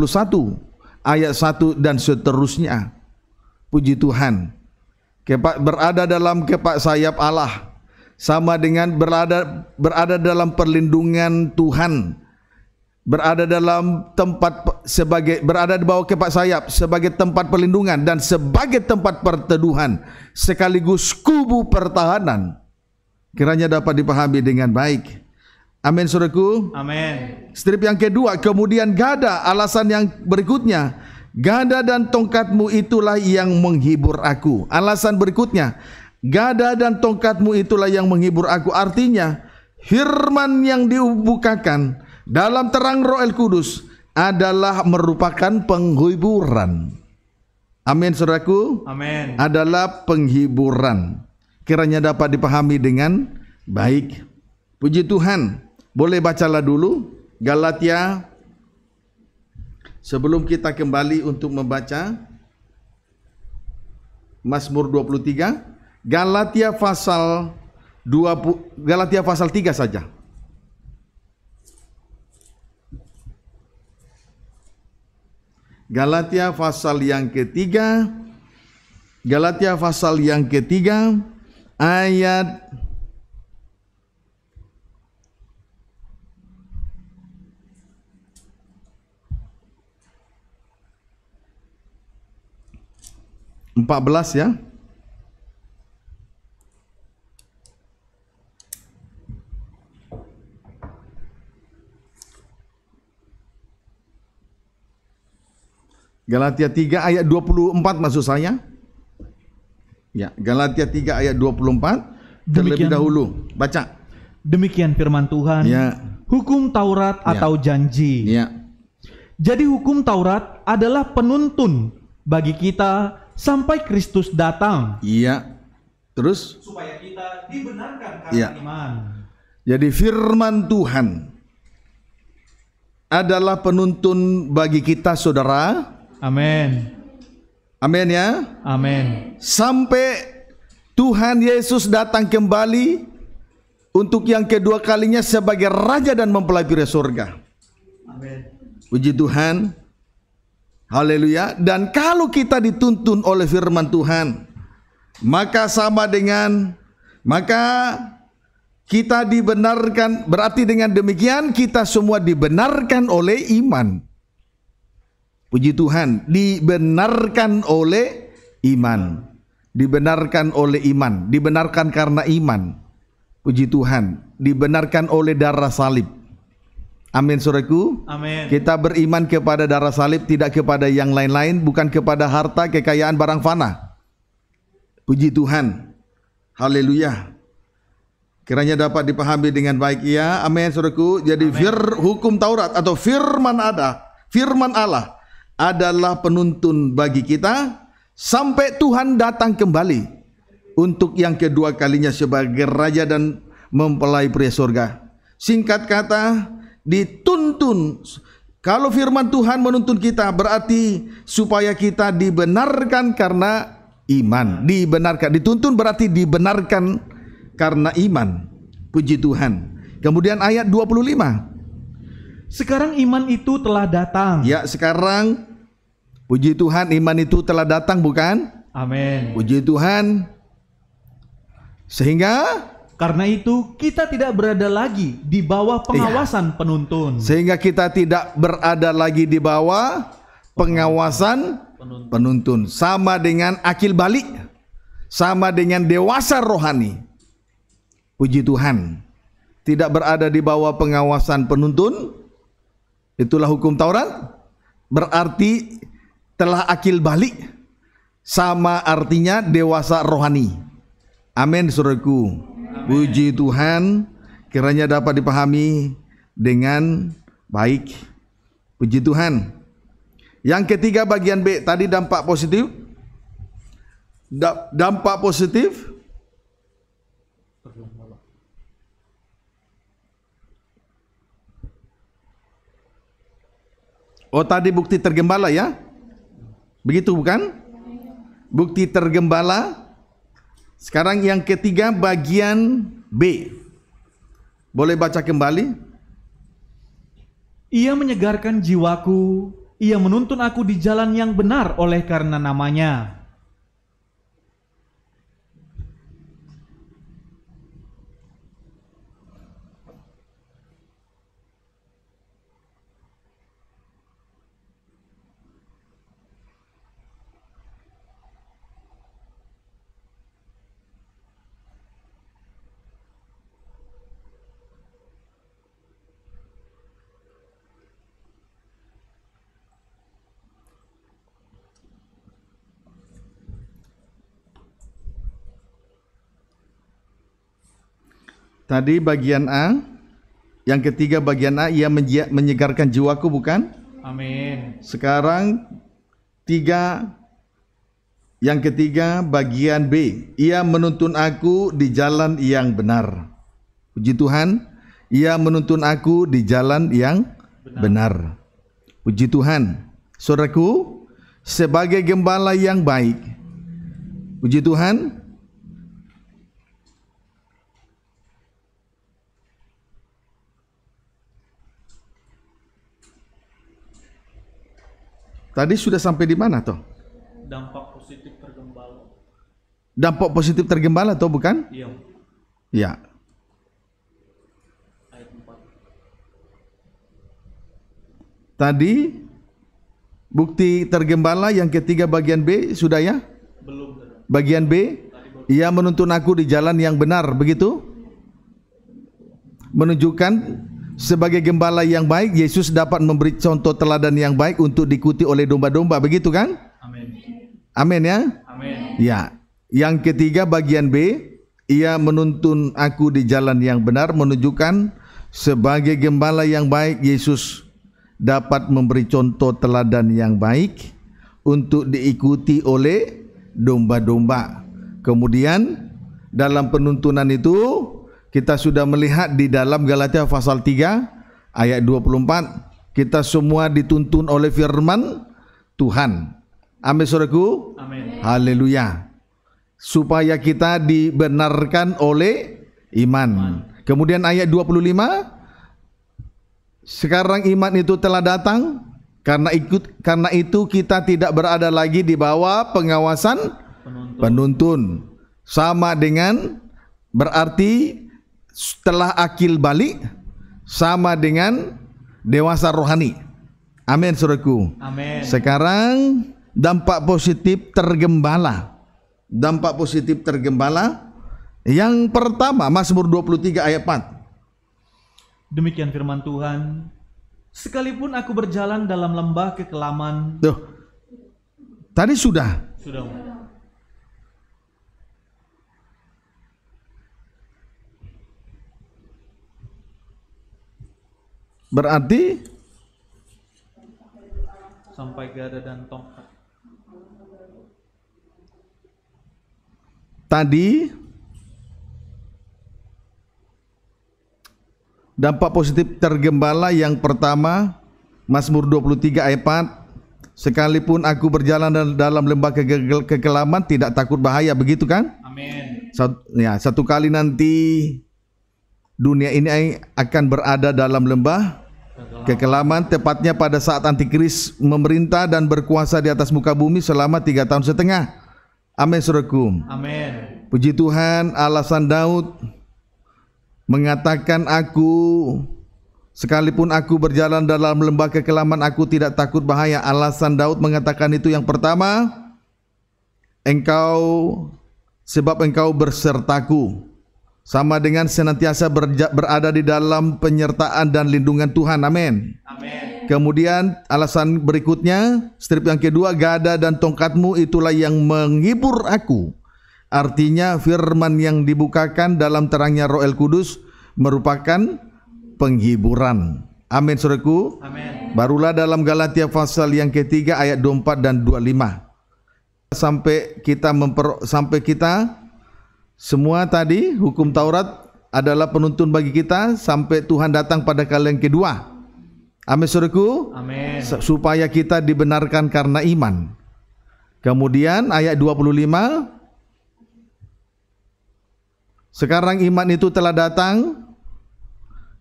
ayat 1 dan seterusnya. Puji Tuhan. Kepak berada dalam kepak sayap Allah sama dengan berada berada dalam perlindungan Tuhan berada dalam tempat sebagai berada di bawah kepak sayap sebagai tempat perlindungan dan sebagai tempat perteduhan sekaligus kubu pertahanan. Kiranya dapat dipahami dengan baik. Amin saudaraku. Amin. Strip yang kedua kemudian gada alasan yang berikutnya. Gada dan tongkatmu itulah yang menghibur aku. Alasan berikutnya gada dan tongkatmu itulah yang menghibur aku. Artinya firman yang dibukakan dalam terang Roh El Kudus adalah merupakan penghiburan. Amin saudaraku. Amin. adalah penghiburan. Kiranya dapat dipahami dengan baik. Puji Tuhan. Boleh bacalah dulu Galatia sebelum kita kembali untuk membaca Mazmur 23 Galatia pasal 20 Galatia pasal 3 saja. Galatia pasal yang ketiga Galatia pasal yang ketiga ayat empat belas ya. Galatia 3 ayat 24 maksud saya. Ya, Galatia 3 ayat 24 terlebih Demikian. dahulu. Baca. Demikian firman Tuhan. Ya. Hukum Taurat Ya. atau janji. Ya. Jadi hukum Taurat adalah penuntun bagi kita sampai Kristus datang Iya. Terus supaya kita dibenarkan karena Ya. iman. jadi firman Tuhan adalah penuntun bagi kita saudara. Amin. Amin ya. Amin. Sampai Tuhan Yesus datang kembali untuk yang kedua kalinya sebagai raja dan mempelajari surga. Amin. Puji Tuhan. Haleluya. Dan kalau kita dituntun oleh firman Tuhan, maka sama dengan maka kita dibenarkan berarti dengan demikian kita semua dibenarkan oleh iman. Puji Tuhan, dibenarkan oleh iman. Dibenarkan oleh iman, dibenarkan karena iman. Puji Tuhan, dibenarkan oleh darah salib. Amin saudaraku. Amin. Kita beriman kepada darah salib tidak kepada yang lain-lain bukan kepada harta kekayaan barang fana. Puji Tuhan. Haleluya. Kiranya dapat dipahami dengan baik ya. Amin saudaraku. Jadi fir, hukum Taurat atau firman ada, firman Allah adalah penuntun bagi kita sampai Tuhan datang kembali untuk yang kedua kalinya sebagai raja dan mempelai pria surga. Singkat kata, dituntun. Kalau firman Tuhan menuntun kita berarti supaya kita dibenarkan karena iman. Dibenarkan, dituntun berarti dibenarkan karena iman. Puji Tuhan. Kemudian ayat 25. Sekarang iman itu telah datang. Ya, sekarang puji Tuhan iman itu telah datang bukan? Amin. Puji Tuhan. Sehingga Karena itu kita tidak berada lagi di bawah pengawasan penuntun. sehingga kita tidak berada lagi di bawah pengawasan penuntun sama dengan akil balik sama dengan dewasa rohani puji Tuhan tidak berada di bawah pengawasan penuntun itulah hukum Taurat. Berarti telah akil balik. Sama artinya dewasa rohani. Amin saudaraku. Puji Tuhan. Kiranya dapat dipahami dengan baik. Puji Tuhan. Yang ketiga bagian B tadi dampak positif. Da- dampak positif Oh tadi bukti tergembala ya? Begitu bukan? Bukti tergembala. Sekarang yang ketiga bagian B. Boleh baca kembali? Ia menyegarkan jiwaku, ia menuntun aku di jalan yang benar oleh karena namanya. Tadi bagian A. Yang ketiga bagian A ia menye- menyegarkan jiwaku bukan? Amin. Sekarang tiga Yang ketiga bagian B, ia menuntun aku di jalan yang benar. Puji Tuhan, ia menuntun aku di jalan yang benar. Puji Tuhan. Saudaraku, sebagai gembala yang baik, puji Tuhan, Tadi sudah sampai di mana toh? Dampak positif tergembala. Dampak positif tergembala toh bukan? Iya. Ya. Ayat 4. Tadi bukti tergembala yang ketiga bagian B sudah ya? Belum. Bagian B, ia menuntun aku di jalan yang benar, begitu? Menunjukkan sebagai gembala yang baik, Yesus dapat memberi contoh teladan yang baik untuk diikuti oleh domba-domba, begitu kan? Amin. Amin ya? Amin. Ya. Yang ketiga bagian B, ia menuntun aku di jalan yang benar menunjukkan sebagai gembala yang baik Yesus dapat memberi contoh teladan yang baik untuk diikuti oleh domba-domba. Kemudian dalam penuntunan itu kita sudah melihat di dalam Galatia pasal 3 ayat 24 kita semua dituntun oleh firman Tuhan. Amin saudaraku. Amin. Haleluya. Supaya kita dibenarkan oleh iman. Kemudian ayat 25 Sekarang iman itu telah datang karena ikut karena itu kita tidak berada lagi di bawah pengawasan Penuntut. penuntun. Sama dengan berarti setelah akil balik sama dengan dewasa rohani. Amin saudaraku. Amin. Sekarang dampak positif tergembala. Dampak positif tergembala yang pertama Mazmur 23 ayat 4. Demikian firman Tuhan. Sekalipun aku berjalan dalam lembah kekelaman, Tuh. Tadi sudah. sudah Berarti sampai gada dan tongkat. tadi dampak positif tergembala yang pertama Mazmur 23 ayat 4 sekalipun aku berjalan dal- dalam lembah kegel- kekelaman tidak takut bahaya begitu kan? Amin. Sat- ya, satu kali nanti dunia ini akan berada dalam lembah kekelaman tepatnya pada saat antikris memerintah dan berkuasa di atas muka bumi selama tiga tahun setengah. Amin saudaraku. Amin. Puji Tuhan alasan Daud mengatakan aku sekalipun aku berjalan dalam lembah kekelaman aku tidak takut bahaya. Alasan Daud mengatakan itu yang pertama engkau sebab engkau bersertaku sama dengan senantiasa berja- berada di dalam penyertaan dan lindungan Tuhan. Amin. Amin. Kemudian alasan berikutnya, strip yang kedua, gada dan tongkatmu itulah yang menghibur aku. Artinya firman yang dibukakan dalam terangnya Roh El Kudus merupakan penghiburan. Amin saudaraku. Amin. Barulah dalam Galatia pasal yang ketiga ayat 24 dan 25. Sampai kita memper, sampai kita semua tadi hukum Taurat adalah penuntun bagi kita sampai Tuhan datang pada kali yang kedua. Amin saudaraku Amin. Supaya kita dibenarkan karena iman. Kemudian ayat 25 Sekarang iman itu telah datang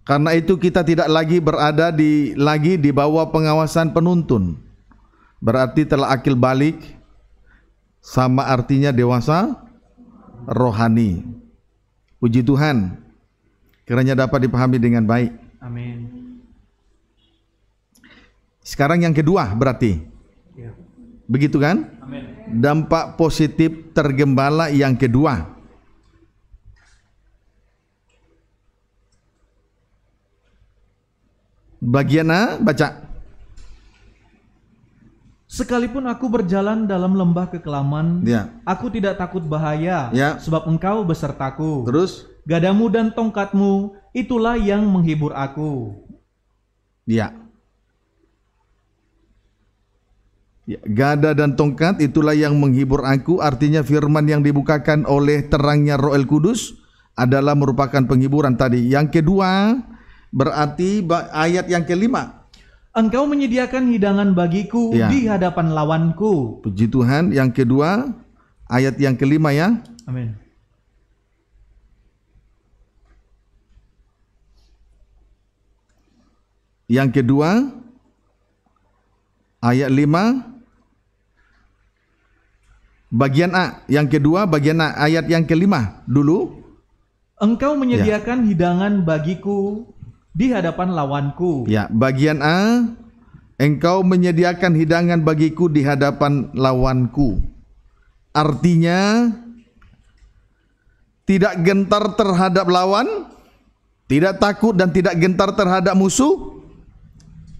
karena itu kita tidak lagi berada di lagi di bawah pengawasan penuntun. Berarti telah akil balik sama artinya dewasa rohani. Puji Tuhan. Kiranya dapat dipahami dengan baik. Amin. Sekarang yang kedua berarti Ya. begitu kan? Amin. Dampak positif tergembala yang kedua. Bagian A baca. Sekalipun aku berjalan dalam lembah kekelaman, Ya. aku tidak takut bahaya, Ya. sebab engkau besertaku. Terus Gadamu dan tongkatmu, itulah yang menghibur aku. ya. Ya, Gada dan tongkat itulah yang menghibur aku artinya firman yang dibukakan oleh terangnya Roh El Kudus adalah merupakan penghiburan tadi. Yang kedua berarti ayat yang kelima. Engkau menyediakan hidangan bagiku Ya. di hadapan lawanku. Puji Tuhan. Yang kedua ayat yang kelima ya. Amin. Yang kedua ayat 5 bagian A. Yang kedua bagian A ayat yang kelima dulu. Engkau Ya. menyediakan hidangan bagiku di hadapan lawanku. Ya, bagian A engkau menyediakan hidangan bagiku di hadapan lawanku. Artinya tidak gentar terhadap lawan, tidak takut dan tidak gentar terhadap musuh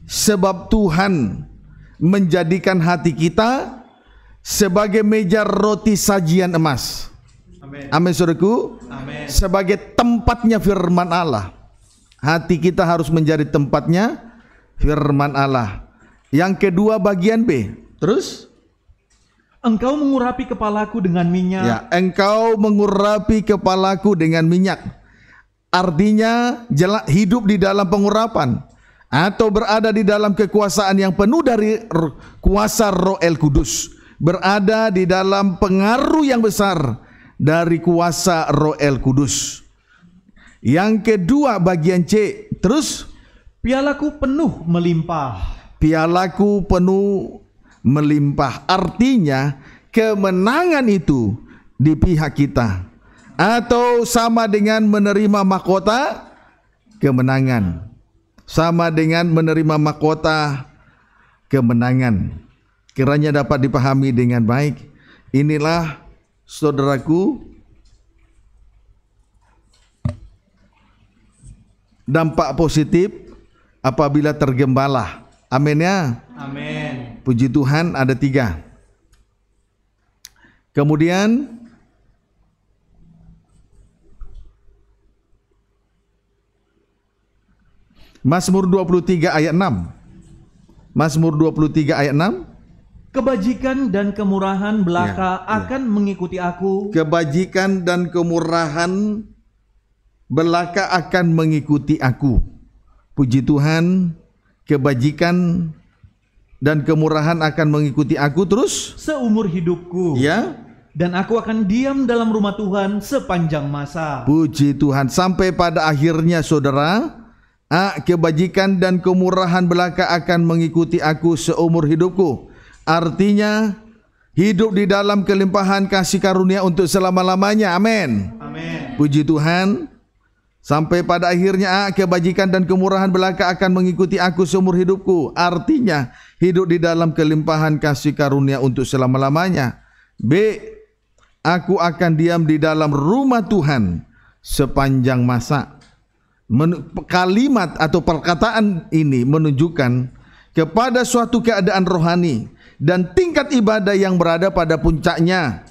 sebab Tuhan menjadikan hati kita sebagai meja roti sajian emas. Amin. Amin. Amin. Sebagai tempatnya firman Allah. Hati kita harus menjadi tempatnya firman Allah. Yang kedua bagian B. Terus? Engkau mengurapi kepalaku dengan minyak. Ya, engkau mengurapi kepalaku dengan minyak. Artinya hidup di dalam pengurapan atau berada di dalam kekuasaan yang penuh dari kuasa Roh El Kudus. Berada di dalam pengaruh yang besar dari kuasa Roh El Kudus. Yang kedua bagian C. Terus Pialaku penuh melimpah. pialaku penuh melimpah. Artinya kemenangan itu di pihak kita. Atau sama dengan menerima mahkota kemenangan. Sama dengan menerima mahkota kemenangan. Kiranya dapat dipahami dengan baik. Inilah saudaraku dampak positif apabila tergembala. Amin ya. Amin. Puji Tuhan ada tiga. Kemudian Mazmur 23 ayat 6. Mazmur 23 ayat 6. Kebajikan dan kemurahan belaka Ya, ya. akan mengikuti aku Kebajikan dan kemurahan belaka akan mengikuti aku. Puji Tuhan, kebajikan dan kemurahan akan mengikuti aku terus. seumur hidupku. Ya. Dan aku akan diam dalam rumah Tuhan sepanjang masa. Puji Tuhan sampai pada akhirnya saudara ah, kebajikan dan kemurahan belaka akan mengikuti aku seumur hidupku. Artinya hidup di dalam kelimpahan kasih karunia untuk selama-lamanya. Amin. Amin. Puji Tuhan. Sampai pada akhirnya ah, kebajikan dan kemurahan belaka akan mengikuti aku seumur hidupku. Artinya hidup di dalam kelimpahan kasih karunia untuk selama-lamanya. B. Aku akan diam di dalam rumah Tuhan sepanjang masa. Men- kalimat atau perkataan ini menunjukkan kepada suatu keadaan rohani dan tingkat ibadah yang berada pada puncaknya.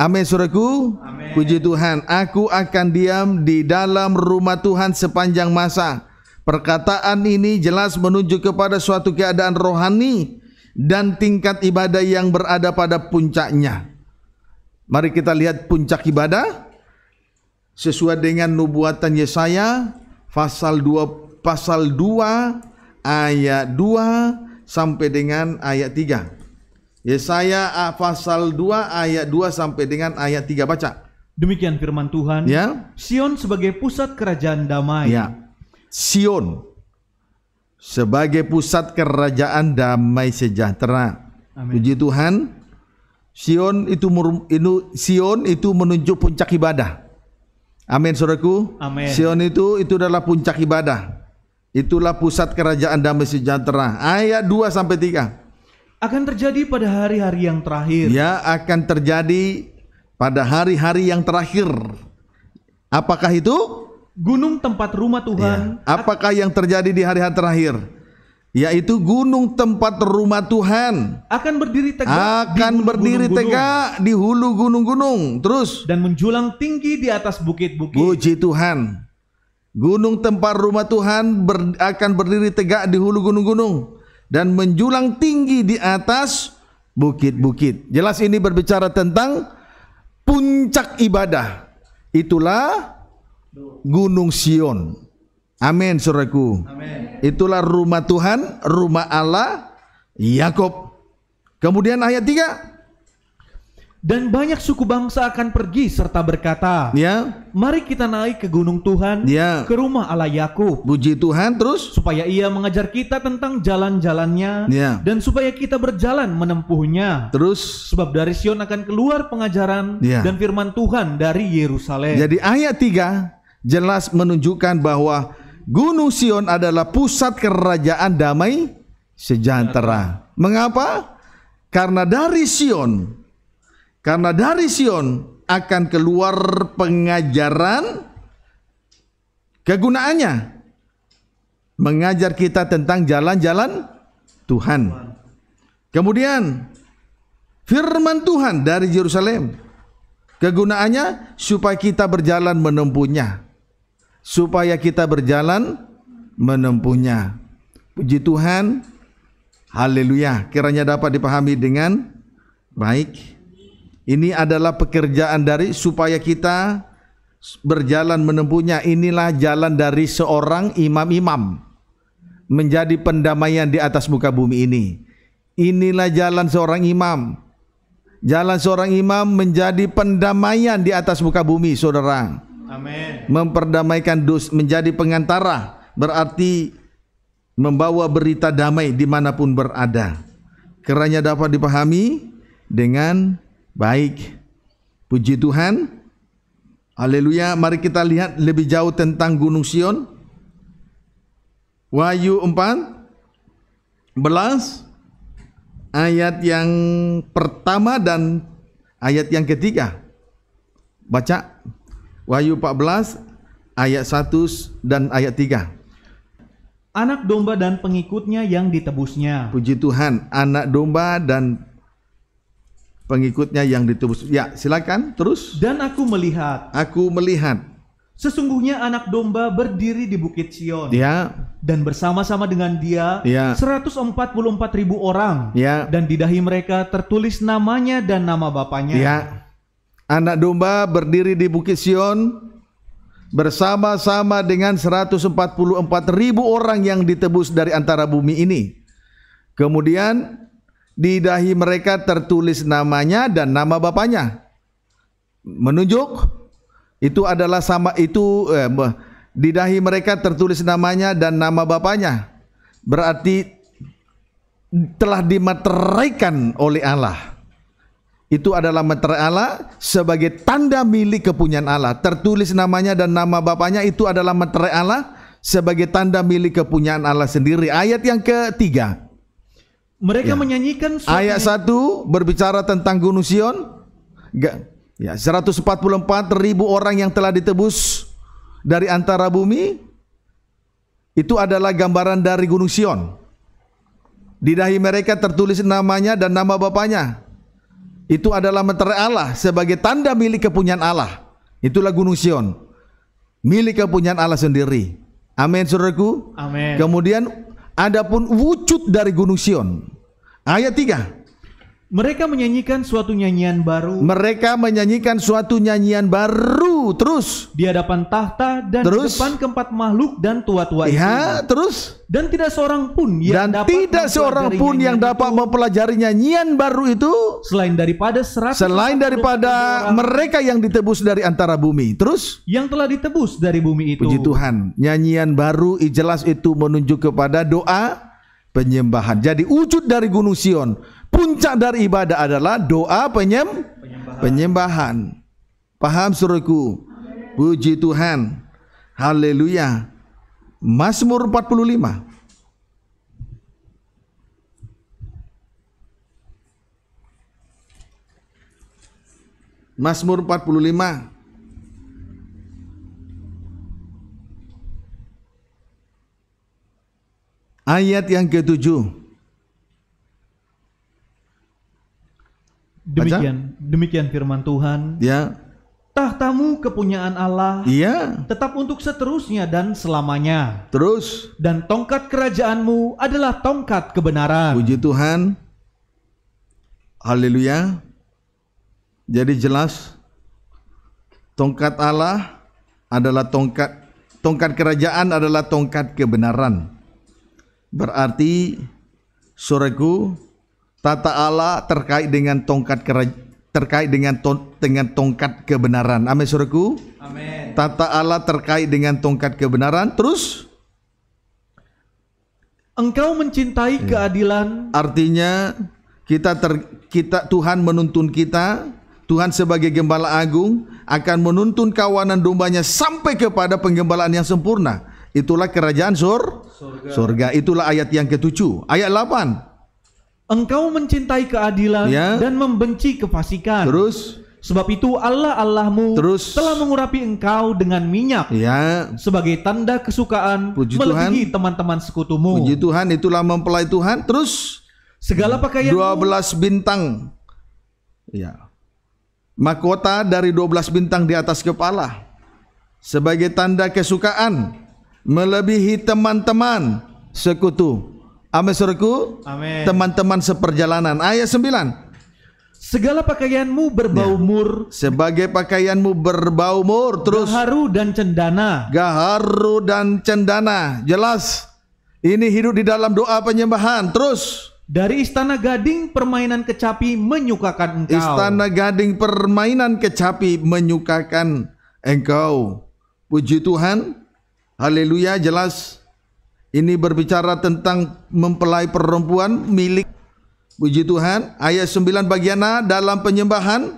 Amin saudaraku. Amin. Puji Tuhan. Aku akan diam di dalam rumah Tuhan sepanjang masa. Perkataan ini jelas menunjuk kepada suatu keadaan rohani dan tingkat ibadah yang berada pada puncaknya. Mari kita lihat puncak ibadah sesuai dengan nubuatan Yesaya pasal 2 pasal 2 ayat 2 sampai dengan ayat 3. Yesaya ah, pasal 2 ayat 2 sampai dengan ayat 3 baca. Demikian firman Tuhan. Ya. Sion sebagai pusat kerajaan damai. Ya. Sion sebagai pusat kerajaan damai sejahtera. Amin. Puji Tuhan. Sion itu Sion itu menunjuk puncak ibadah. Amin saudaraku. Amin. Sion itu itu adalah puncak ibadah. Itulah pusat kerajaan damai sejahtera. Ayat 2 sampai 3. Akan terjadi pada hari-hari yang terakhir. Ya akan terjadi pada hari-hari yang terakhir. Apakah itu? Gunung tempat rumah Tuhan Ya. Apakah yang terjadi di hari-hari terakhir? Yaitu gunung tempat rumah Tuhan akan berdiri tegak di akan hulu berdiri gunung-gunung tegak di hulu gunung-gunung. Terus dan menjulang tinggi di atas bukit-bukit. puji Tuhan. Gunung tempat rumah Tuhan ber- akan berdiri tegak di hulu gunung-gunung dan menjulang tinggi di atas bukit-bukit. Jelas ini berbicara tentang puncak ibadah. Itulah Gunung Sion. Amin, saudaraku. Itulah rumah Tuhan, rumah Allah, Yakob. Kemudian ayat 3. Dan banyak suku bangsa akan pergi serta berkata, Ya, Mari kita naik ke gunung Tuhan, ya. ke rumah Allah Yakub, Puji Tuhan terus. supaya ia mengajar kita tentang jalan-jalannya, Ya. dan supaya kita berjalan menempuhnya. Terus Sebab dari Sion akan keluar pengajaran Ya. dan firman Tuhan dari Yerusalem. Jadi ayat 3 jelas menunjukkan bahwa Gunung Sion adalah pusat kerajaan damai sejahtera. Mengapa? Karena dari Sion karena dari Sion akan keluar pengajaran kegunaannya mengajar kita tentang jalan-jalan Tuhan. Kemudian firman Tuhan dari Yerusalem Kegunaannya supaya kita berjalan menempuhnya. Supaya kita berjalan menempuhnya. Puji Tuhan. Haleluya. Kiranya dapat dipahami dengan baik. Ini adalah pekerjaan dari supaya kita berjalan menempuhnya. Inilah jalan dari seorang imam-imam menjadi pendamaian di atas muka bumi ini. Inilah jalan seorang imam Jalan seorang imam menjadi pendamaian di atas muka bumi, saudara. Amin. Memperdamaikan dus, menjadi pengantara, berarti membawa berita damai di mana pun berada. Keranya dapat dipahami dengan baik. Puji Tuhan. Haleluya. Mari kita lihat lebih jauh tentang Gunung Sion. Wahyu 4 belas ayat yang pertama dan ayat yang ketiga. Baca Wahyu 14 ayat 1 dan ayat 3. Anak domba dan pengikutnya yang ditebusnya. Puji Tuhan, anak domba dan pengikutnya yang ditebus. Ya, silakan terus. Dan aku melihat, Aku melihat sesungguhnya anak domba berdiri di bukit Sion. ya, Dan bersama-sama dengan dia, Ya. 144 ribu orang. ya, Dan di dahi mereka tertulis namanya dan nama bapaknya. ya. Anak domba berdiri di Bukit Sion bersama-sama dengan 144 ribu orang yang ditebus dari antara bumi ini. Kemudian di dahi mereka tertulis namanya dan nama bapaknya. Menunjuk itu adalah sama itu eh, di dahi mereka tertulis namanya dan nama bapaknya. Berarti telah dimateraikan oleh Allah. Itu adalah materai Allah sebagai tanda milik kepunyaan Allah. Tertulis namanya dan nama bapaknya itu adalah materai Allah sebagai tanda milik kepunyaan Allah sendiri. Ayat yang ketiga. Mereka Ya. menyanyikan suatu Ayat 1 berbicara tentang Gunung Sion. Ya, 144 ribu orang yang telah ditebus dari antara bumi. Itu adalah gambaran dari Gunung Sion. Di dahi mereka tertulis namanya dan nama bapaknya. Itu adalah meterai Allah sebagai tanda milik kepunyaan Allah. Itulah Gunung Sion. Milik kepunyaan Allah sendiri. Amin saudaraku. Amin. Kemudian adapun wujud dari Gunung Sion. Ayat 3. Mereka menyanyikan suatu nyanyian baru Mereka menyanyikan suatu nyanyian baru terus. di hadapan tahta dan Terus? di depan keempat makhluk dan tua-tua itu. Ya, terus Dan tidak seorang pun yang dan dapat tidak seorang pun yang nyanyian dapat itu mempelajari nyanyian baru itu selain daripada 100 selain daripada orang mereka yang ditebus dari antara bumi. Terus yang telah ditebus dari bumi itu. Puji Tuhan, nyanyian baru jelas itu menunjuk kepada doa penyembahan. Jadi wujud dari Gunung Sion, puncak dari ibadah adalah doa penyem penyembahan. Paham suruhku? Puji Tuhan. Haleluya. Mazmur 45. Mazmur 45 Ayat yang ketujuh. Demikian demikian firman Tuhan. Ya, Tahtamu kepunyaan Allah iya. tetap untuk seterusnya dan selamanya. Terus, Dan tongkat kerajaanmu adalah tongkat kebenaran. puji Tuhan. Haleluya. Jadi jelas tongkat Allah adalah tongkat tongkat kerajaan adalah tongkat kebenaran. Berarti sureku tata Allah terkait dengan tongkat kerajaan terkait dengan ton, dengan tongkat kebenaran. Amin sureku. Amin. Tata Allah terkait dengan tongkat kebenaran. Terus Engkau mencintai keadilan artinya kita ter, kita Tuhan menuntun kita Tuhan sebagai gembala agung akan menuntun kawanan dombanya sampai kepada penggembalaan yang sempurna. Itulah kerajaan sur surga. surga. Itulah ayat yang ketujuh. Ayat 8. Engkau mencintai keadilan Ya. dan membenci kefasikan. Terus Sebab itu Allah Allahmu Terus. telah mengurapi engkau dengan minyak ya sebagai tanda kesukaan Puji melebihi teman-teman sekutumu. puji Tuhan itulah mempelai Tuhan. Terus Segala pakaian 12 bintang. Ya. Mahkota dari 12 bintang di atas kepala sebagai tanda kesukaan melebihi teman-teman sekutu. Amin saudaraku. Amin. Teman-teman seperjalanan. Ayat 9. Segala pakaianmu berbau Ya. mur, Sebagai pakaianmu berbau mur terus haru dan cendana. gaharu dan cendana. Jelas. Ini hidup di dalam doa penyembahan. Terus Dari istana gading permainan kecapi menyukakan engkau. Istana gading permainan kecapi menyukakan engkau. Puji Tuhan. Haleluya jelas. Ini berbicara tentang mempelai perempuan milik Puji Tuhan. Ayat 9 bagian A dalam penyembahan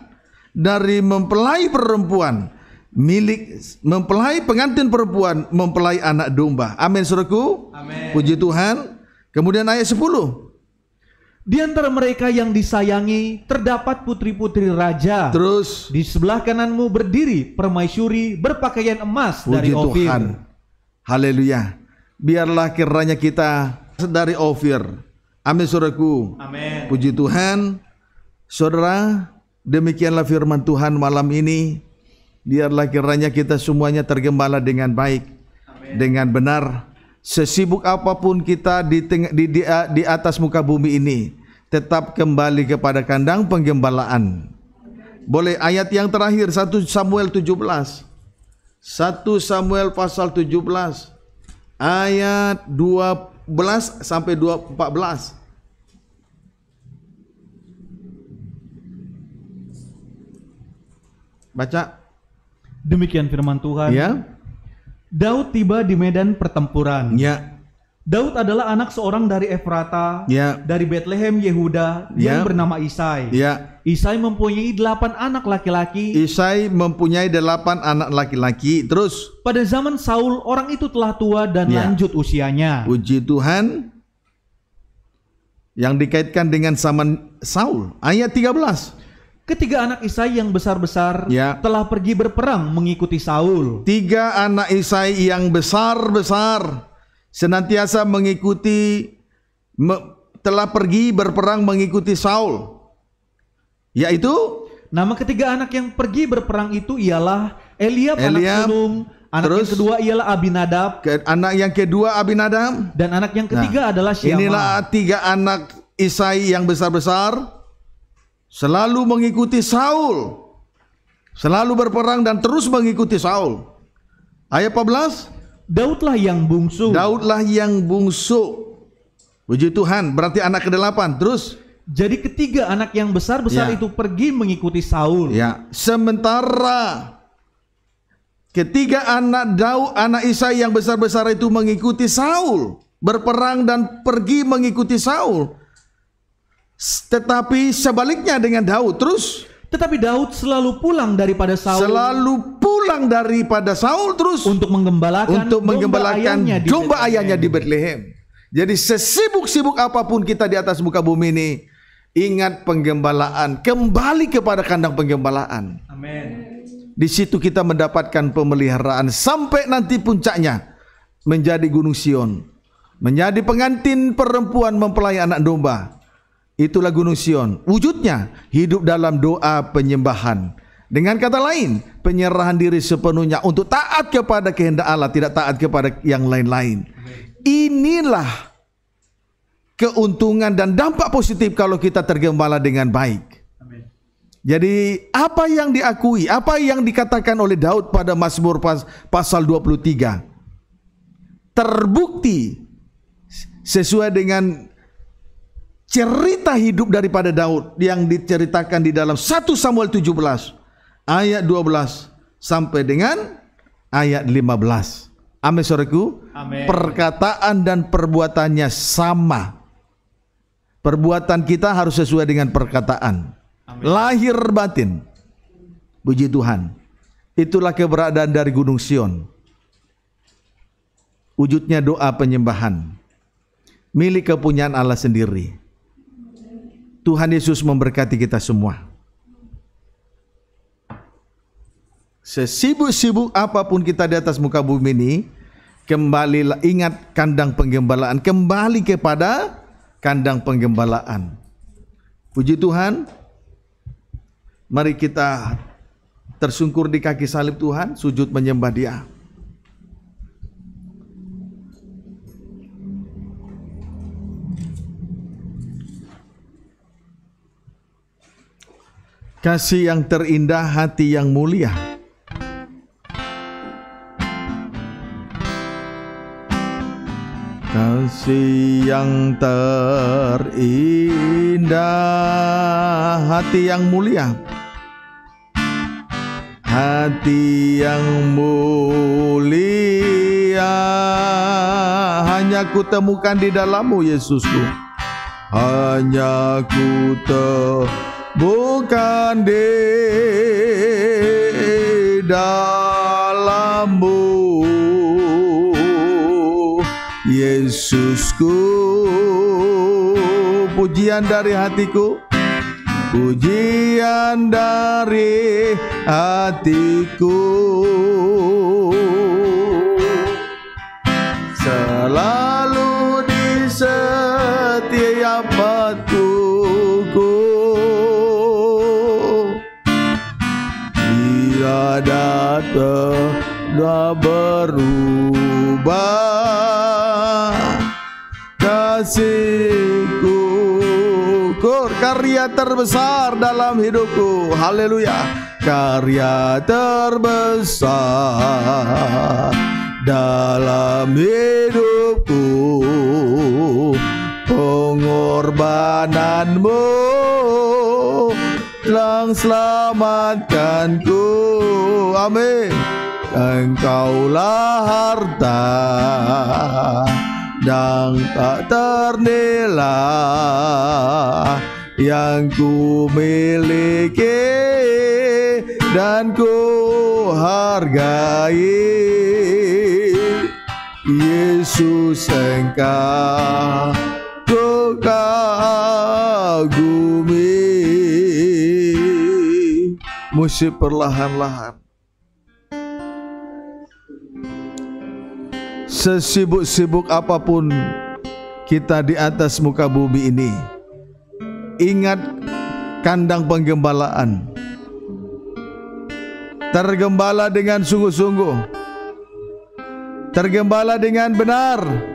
dari mempelai perempuan milik mempelai pengantin perempuan mempelai anak domba. Amin saudaraku. Amin. Puji Tuhan. Kemudian ayat 10. Di antara mereka yang disayangi terdapat putri-putri raja. Terus Di sebelah kananmu berdiri permaisuri berpakaian emas dari Puji Ofir. Tuhan. Haleluya. Biarlah kiranya kita dari Ofir. Amin saudaraku. Amin. Puji Tuhan. Saudara, demikianlah firman Tuhan malam ini. Biarlah kiranya kita semuanya tergembala dengan baik, dengan benar. Sesibuk apa pun kita di, di, di, di atas muka bumi ini, tetap kembali kepada kandang penggembalaan. Boleh ayat yang terakhir 1 Samuel 17. 1 Samuel pasal 17 ayat 12 sampai 2 14. Baca. Demikian firman Tuhan. Ya. Daud tiba di medan pertempuran. Ya. Daud adalah anak seorang dari Efrata, Ya. dari Bethlehem Yehuda yang Ya. bernama Isai. Ya. Isai mempunyai delapan anak laki-laki. Isai mempunyai delapan anak laki-laki. Terus Pada zaman Saul, orang itu telah tua dan Ya. lanjut usianya. puji Tuhan yang dikaitkan dengan zaman Saul. Ayat 13. Ketiga anak Isai yang besar-besar Ya. telah pergi berperang mengikuti Saul. Tiga anak Isai yang besar-besar senantiasa mengikuti me- telah pergi berperang mengikuti Saul. Yaitu Nama ketiga anak yang pergi berperang itu ialah Eliab, anak Eliab, sulung, anak terus? yang kedua ialah Abinadab, ke- anak yang kedua Abinadab. dan anak yang ketiga adalah Syama. Nah, Inilah tiga anak Isai yang besar-besar selalu mengikuti Saul. Selalu berperang dan terus mengikuti Saul. Ayat 14, Daudlah yang bungsu. Daudlah yang bungsu. Puji Tuhan, berarti anak ke-8. Terus Jadi ketiga anak yang besar-besar Ya. itu pergi mengikuti Saul. ya, sementara ketiga anak Daud, anak Isai yang besar-besar itu mengikuti Saul, berperang dan pergi mengikuti Saul. Tetapi sebaliknya dengan Daud, terus Tetapi Daud selalu pulang daripada Saul selalu pulang daripada Saul terus untuk menggembalakan untuk domba menggembalakan domba ayahnya di Bethlehem. Jadi sesibuk-sibuk apa pun kita di atas muka bumi ini, ingat penggembalaan, kembali kepada kandang penggembalaan. Amin. Di situ kita mendapatkan pemeliharaan sampai nanti puncaknya menjadi Gunung Sion, menjadi pengantin perempuan mempelai anak domba. Itulah Gunung Sion. Wujudnya hidup dalam doa penyembahan. Dengan kata lain, penyerahan diri sepenuhnya untuk taat kepada kehendak Allah, tidak taat kepada yang lain-lain. Inilah keuntungan dan dampak positif kalau kita tergembala dengan baik. Jadi apa yang diakui, apa yang dikatakan oleh Daud pada Mazmur pas, pasal 23 terbukti sesuai dengan cerita hidup daripada Daud yang diceritakan di dalam 1 Samuel 17 ayat 12 sampai dengan ayat 15. Amin saudaraku. Amin. Perkataan dan perbuatannya sama. Perbuatan kita harus sesuai dengan perkataan. Amin. Lahir batin. Puji Tuhan. Itulah keberadaan dari Gunung Sion. Wujudnya doa penyembahan. Milik kepunyaan Allah sendiri. Tuhan Yesus memberkati kita semua. Sesibuk-sibuk apa pun kita di atas muka bumi ini, kembalilah ingat kandang penggembalaan, kembali kepada kandang penggembalaan. Puji Tuhan. Mari kita tersungkur di kaki salib Tuhan, sujud menyembah Dia. Kasih yang terindah, hati yang mulia. Kasih yang terindah, hati yang mulia. Hati yang mulia hanya kutemukan di dalammu Yesusku. Hanya ku temukan di dalammu. Yesusku pujian dari hatiku. Pujian dari hatiku. Selalu tiada telah berubah. Kasihku Kur karya terbesar dalam hidupku. Haleluya. Karya terbesar dalam hidupku. Pengorbananmu telah selamatkanku. Amin. Engkaulah harta dan tak ternilai yang ku miliki dan ku hargai. Yesus engkau ku kagumi musik perlahan-lahan. Sesibuk-sibuk apa pun kita di atas muka bumi ini Ingat kandang penggembalaan. Tergembala dengan sungguh-sungguh. Tergembala dengan benar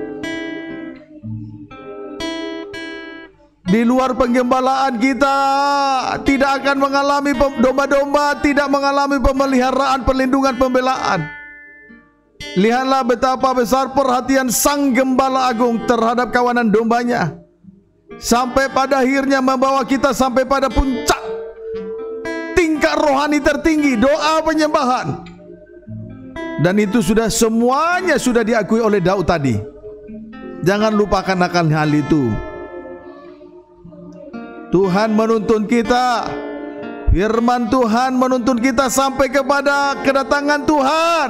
Di luar penggembalaan kita tidak akan mengalami domba-domba, tidak mengalami pemeliharaan, perlindungan, pembelaan. Lihatlah betapa besar perhatian sang gembala agung terhadap kawanan dombanya. Sampai pada akhirnya membawa kita sampai pada puncak tingkat rohani tertinggi, doa penyembahan. Dan itu sudah semuanya sudah diakui oleh Daud tadi. Jangan lupakan akan hal itu. Tuhan menuntun kita. Firman Tuhan menuntun kita sampai kepada kedatangan Tuhan.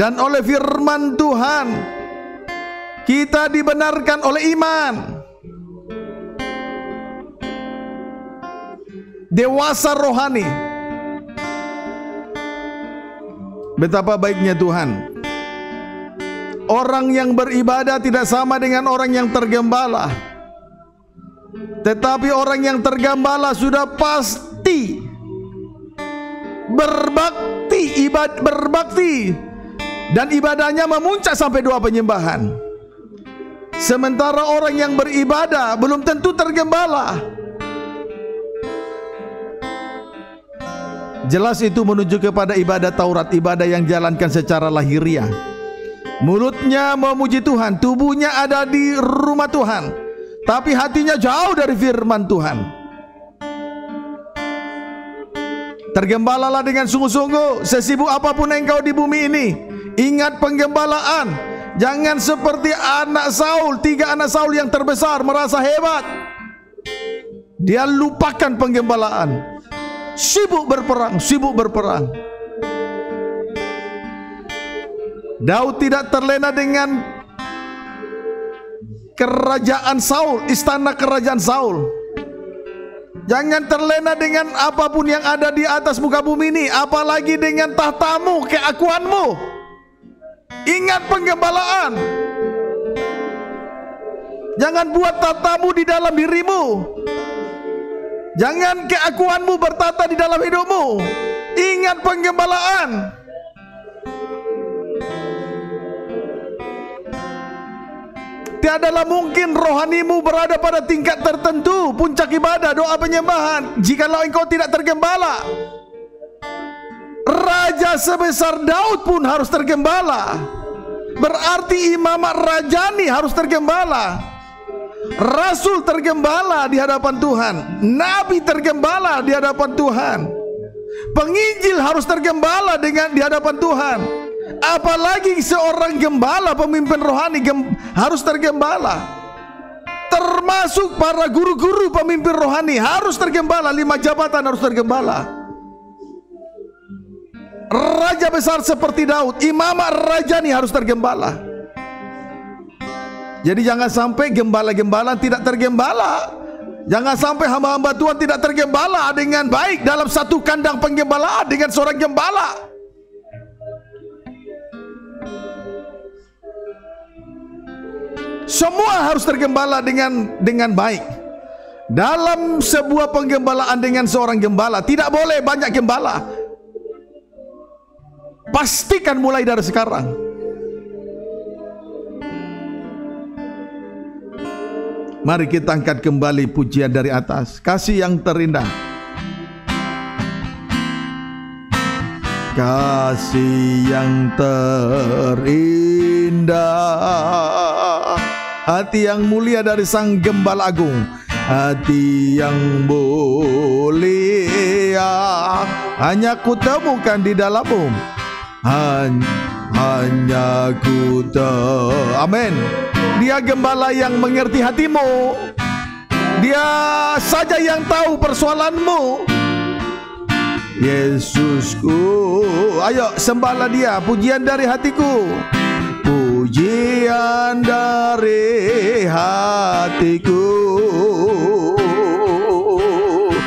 Dan oleh firman Tuhan kita dibenarkan oleh iman. Dewasa rohani. Betapa baiknya Tuhan. Orang yang beribadah tidak sama dengan orang yang tergembala. Tetapi orang yang tergembala sudah pasti berbakti, ibad berbakti dan ibadahnya memuncak sampai doa penyembahan. Sementara orang yang beribadah belum tentu tergembala. Jelas itu menuju kepada ibadah Taurat, ibadah yang jalankan secara lahiriah. Mulutnya memuji Tuhan, tubuhnya ada di rumah Tuhan, tapi hatinya jauh dari firman Tuhan. Tergembalalah dengan sungguh-sungguh, sesibuk apa pun engkau di bumi ini. Ingat penggembalaan, jangan seperti anak Saul, tiga anak Saul yang terbesar merasa hebat. Dia lupakan penggembalaan sibuk berperang, sibuk berperang. Daud tidak terlena dengan kerajaan Saul, istana kerajaan Saul. Jangan terlena dengan apa pun yang ada di atas muka bumi ini, apalagi dengan tahtamu, keakuanmu. Ingat penggembalaan. Jangan buat tahtamu di dalam dirimu. Jangan keakuanmu bertata di dalam hidupmu. Ingat penggembalaan. Tiadalah mungkin rohanimu berada pada tingkat tertentu puncak ibadah doa penyembahan jikalau engkau tidak tergembala. Raja sebesar Daud pun harus tergembala. Berarti imamat rajani harus tergembala. Rasul tergembala di hadapan Tuhan, nabi tergembala di hadapan Tuhan. Penginjil harus tergembala dengan di hadapan Tuhan. Apalagi seorang gembala pemimpin rohani gem, harus tergembala. Termasuk para guru-guru pemimpin rohani harus tergembala, lima jabatan harus tergembala. Raja besar seperti Daud, imam rajani harus tergembala. Jadi jangan sampai gembala-gembala tidak tergembala. Jangan sampai hamba-hamba Tuhan tidak tergembala dengan baik dalam satu kandang penggembalaan dengan seorang gembala. Semua harus tergembala dengan dengan baik. Dalam sebuah penggembalaan dengan seorang gembala tidak boleh banyak gembala. Pastikan mulai dari sekarang. Mari kita angkat kembali pujian dari atas. Kasih yang terindah. Kasih yang terindah. Hati yang mulia dari Sang Gembala Agung. Hati yang mulia hanya kutemukan di dalammu. Hanya ku Amin. Dia gembala yang mengerti hatimu. Dia saja yang tahu persoalanmu. Yesusku, ayo sembahlah dia, pujian dari hatiku. Pujian dari hatiku.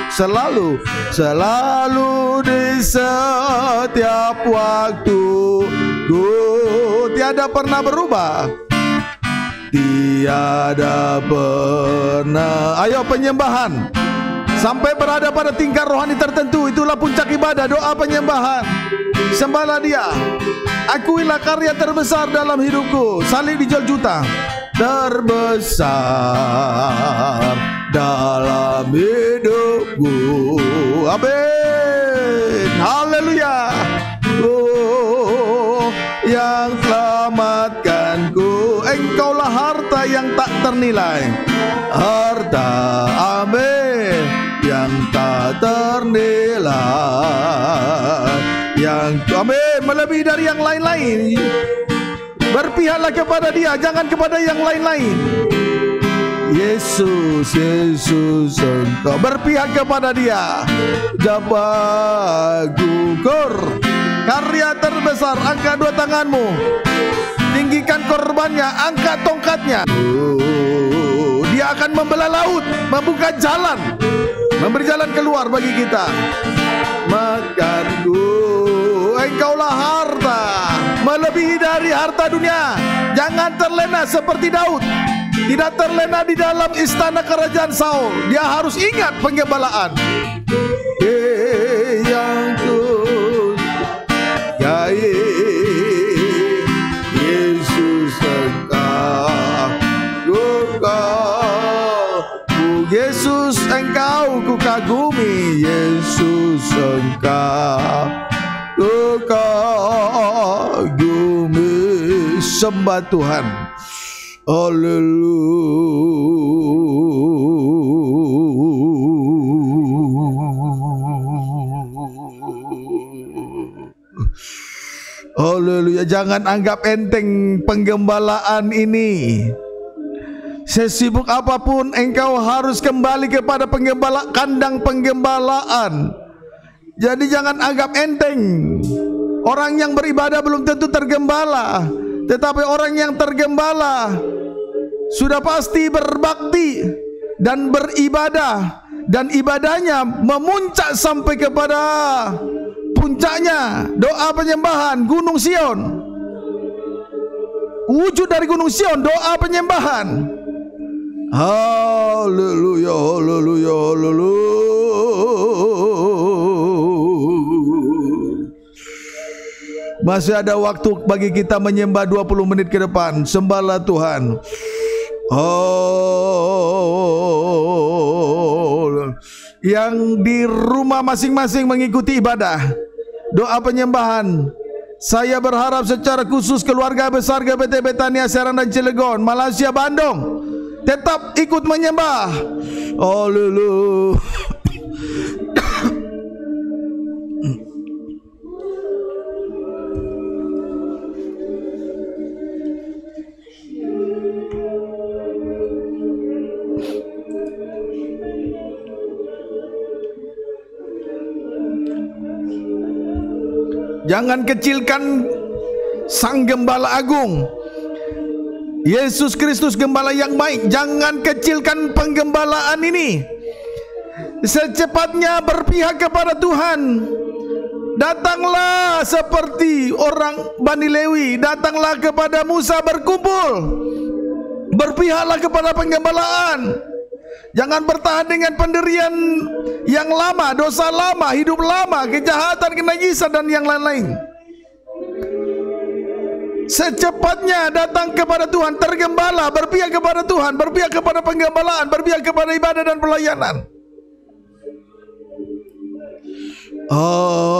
Selalu selalu di setiap waktu. Ku tiada pernah berubah. Tiada pernah. Ayo penyembahan sampai berada pada tingkat rohani tertentu itulah puncak ibadah doa penyembahan. Sembahlah dia. Akuilah karya terbesar dalam hidupku. Salib dijual juta terbesar dalam hidupku. Amin. Haleluya. Yang selamatkanku Engkaulah harta yang tak ternilai. Harta amin Yang tak ternilai Yang amin Melebihi dari yang lain-lain Berpihaklah kepada dia Jangan kepada yang lain-lain Yesus, Yesus engkau berpihak kepada dia Dapat gugur Karya terbesar, angkat dua tanganmu. Tinggikan korbannya, angkat tongkatnya. Dia akan membelah laut, membuka jalan, memberi jalan keluar bagi kita. Makanku, engkaulah harta, melebihi dari harta dunia. Jangan terlena seperti Daud. Tidak terlena di dalam istana kerajaan Saul. Dia harus ingat penggembalaan. Kagumi Yesus engkau. Ku kagumi Sembah Tuhan. Haleluya Haleluya Jangan anggap enteng penggembalaan ini Sesibuk apa pun engkau harus kembali kepada penggembala kandang penggembalaan. Jadi jangan anggap enteng. Orang yang beribadah belum tentu tergembala, tetapi orang yang tergembala sudah pasti berbakti dan beribadah dan ibadahnya memuncak sampai kepada puncaknya doa penyembahan Gunung Sion. Wujud dari Gunung Sion doa penyembahan. Haleluya, haleluya, haleluya. Masih ada waktu bagi kita menyembah 20 menit ke depan. Sembahlah Tuhan. Oh, yang di rumah masing-masing mengikuti ibadah, doa penyembahan. Saya berharap secara khusus keluarga besar GBT Betania Serang dan Cilegon, Malaysia, Bandung tetap ikut menyembah. Haleluya. Jangan kecilkan Sang Gembala Agung Yesus Kristus gembala yang baik Jangan kecilkan penggembalaan ini. Secepatnya berpihak kepada Tuhan. Datanglah seperti orang Bani Lewi Datanglah kepada Musa berkumpul. Berpihaklah kepada penggembalaan. Jangan bertahan dengan penderian yang lama Dosa lama, hidup lama Kejahatan, kenajisan dan yang lain-lain Secepatnya datang kepada Tuhan Tergembala Berpihak kepada Tuhan Berpihak kepada penggembalaan Berpihak kepada ibadah dan pelayanan. Oh.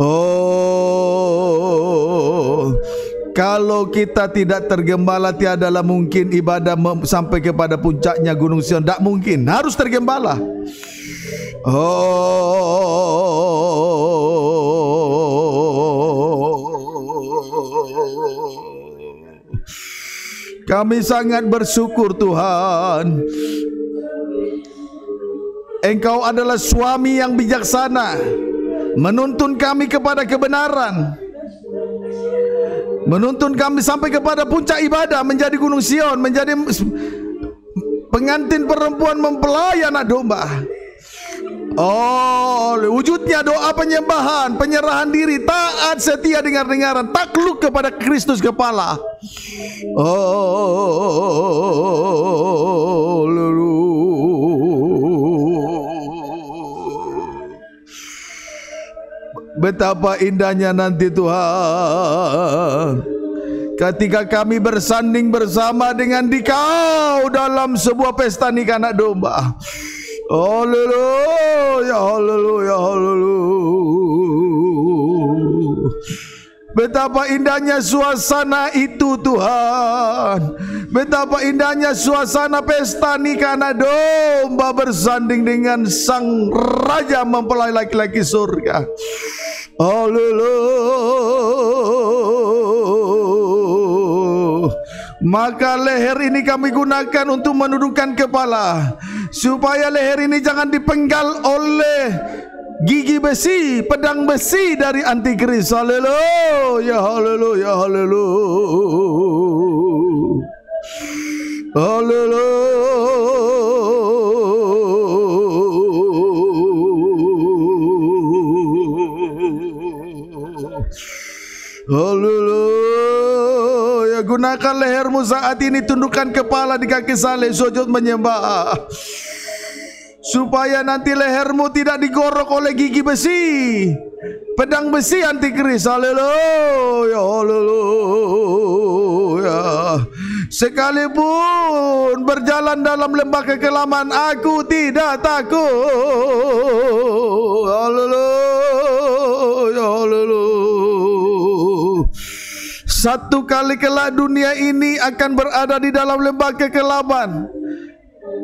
Oh kalau kita tidak tergembala tiadalah mungkin ibadah sampai kepada puncaknya Gunung Sion. Tak mungkin. Harus tergembala. Oh. Kami sangat bersyukur Tuhan. Engkau adalah suami yang bijaksana. Menuntun kami kepada kebenaran menuntun kami sampai kepada puncak ibadah menjadi gunung Sion menjadi pengantin perempuan mempelai anak domba Oh, wujudnya doa penyembahan, penyerahan diri, taat, setia dengar-dengaran, takluk kepada Kristus kepala. Oh, Betapa indahnya nanti Tuhan. Ketika kami bersanding bersama dengan dikau Dalam sebuah pesta nikah anak domba. Haleluya Haleluya Haleluya Betapa indahnya suasana itu Tuhan. Betapa indahnya suasana pesta nikah anak domba Bersanding dengan sang raja mempelai laki-laki surga. Haleluya. Maka leher ini kami gunakan untuk menundukkan kepala Supaya leher ini jangan dipenggal oleh gigi besi, pedang besi dari antikris. Haleluya, haleluya, haleluya. Haleluya. Haleluya. Gunakan lehermu saat ini tundukkan kepala di kaki saleh sujud menyembah supaya nanti lehermu tidak digorok oleh gigi besi pedang besi antikris. Haleluya, haleluya. Sekalipun berjalan dalam lembah kekelaman, aku tidak takut. Haleluya, haleluya. Satu kali kelak dunia ini akan berada di dalam lembah kekelaman.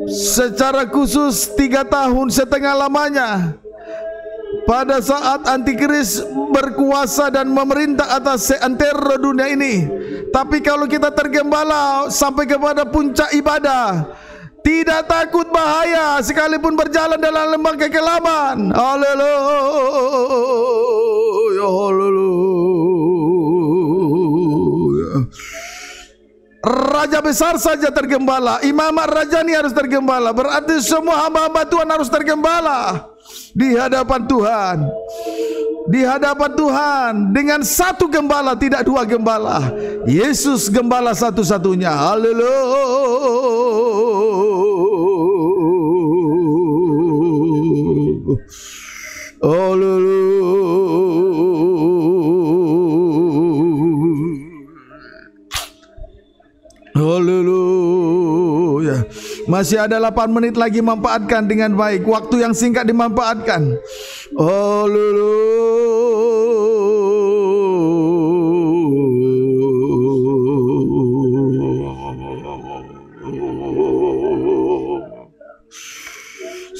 Secara khusus tiga tahun setengah lamanya pada saat antikris berkuasa dan memerintah atas seantero dunia ini. Tapi kalau kita tergembala sampai kepada puncak ibadah, tidak takut bahaya sekalipun berjalan dalam lembah kekelaman. Haleluya, haleluya. Raja besar saja tergembala, imamat raja ini harus tergembala. Berarti semua hamba-hamba Tuhan harus tergembala di hadapan Tuhan. Di hadapan Tuhan dengan satu gembala tidak dua gembala. Yesus gembala satu-satunya. Haleluya. Haleluya. Haleluya. Masih ada 8 menit lagi manfaatkan dengan baik. Waktu yang singkat dimanfaatkan.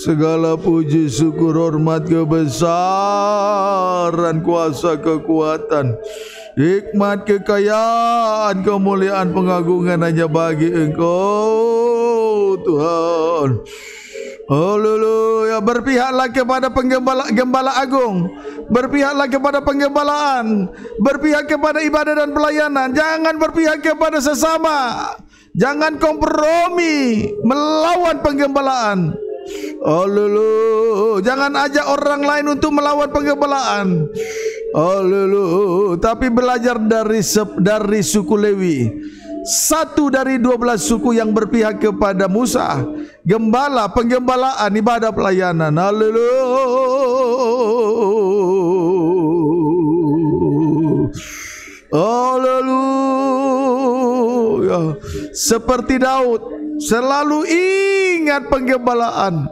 Segala puji syukur hormat kebesaran kuasa kekuatan Hikmat kekayaan kemuliaan pengagungan hanya bagi engkau Tuhan. Haleluya. Berpihaklah kepada penggembala gembala agung. Berpihaklah kepada penggembalaan. Berpihak kepada ibadah dan pelayanan. Jangan berpihak kepada sesama. Jangan kompromi melawan penggembalaan Haleluya. Jangan ajak orang lain untuk melawan penggembalaan. Haleluya. Tapi belajar dari dari suku Lewi. Satu dari dua belas suku yang berpihak kepada Musa. Gembala penggembalaan ibadah pelayanan. Haleluya. Haleluya. Seperti Daud selalu ingat penggembalaan.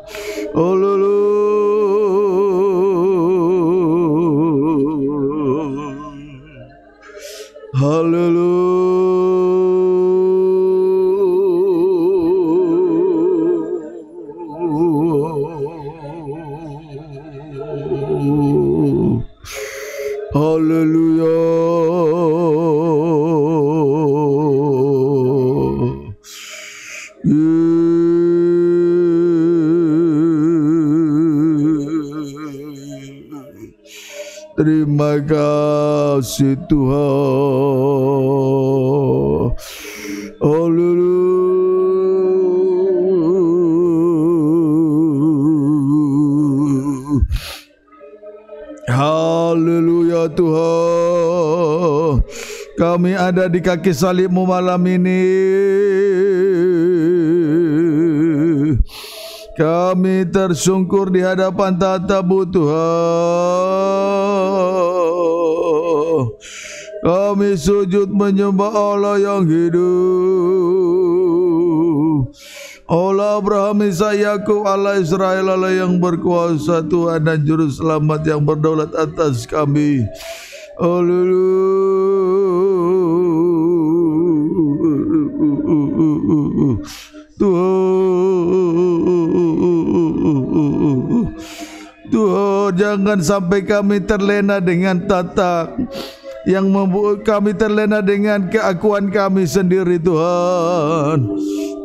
Haleluya haleluya kasih Tuhan. Haleluya. Haleluya Tuhan Kami ada di kaki salibmu malam ini Kami tersungkur di hadapan tatamu Tuhan Kami sujud menyembah Allah yang hidup Allah Abraham, Isa, Yakub, Allah Israel, Allah yang berkuasa Tuhan dan Juru Selamat yang berdaulat atas kami. Haleluya. Tuhan, Tuhan jangan sampai kami terlena dengan tatak yang membuat kami terlena dengan keakuan kami sendiri Tuhan.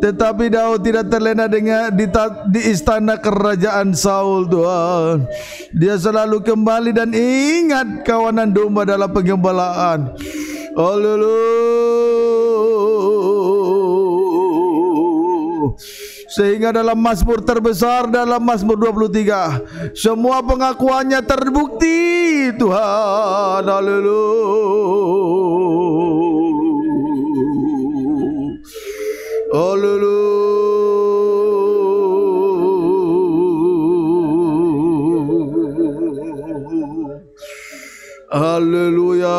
Tetapi Daud tidak terlena dengan di, di istana kerajaan Saul Tuhan. Dia selalu kembali dan ingat kawanan domba dalam penggembalaan. Haleluya. Sehingga dalam Mazmur terbesar dalam Mazmur 23 semua pengakuannya terbukti Tuhan. Haleluya. Haleluya. Haleluya.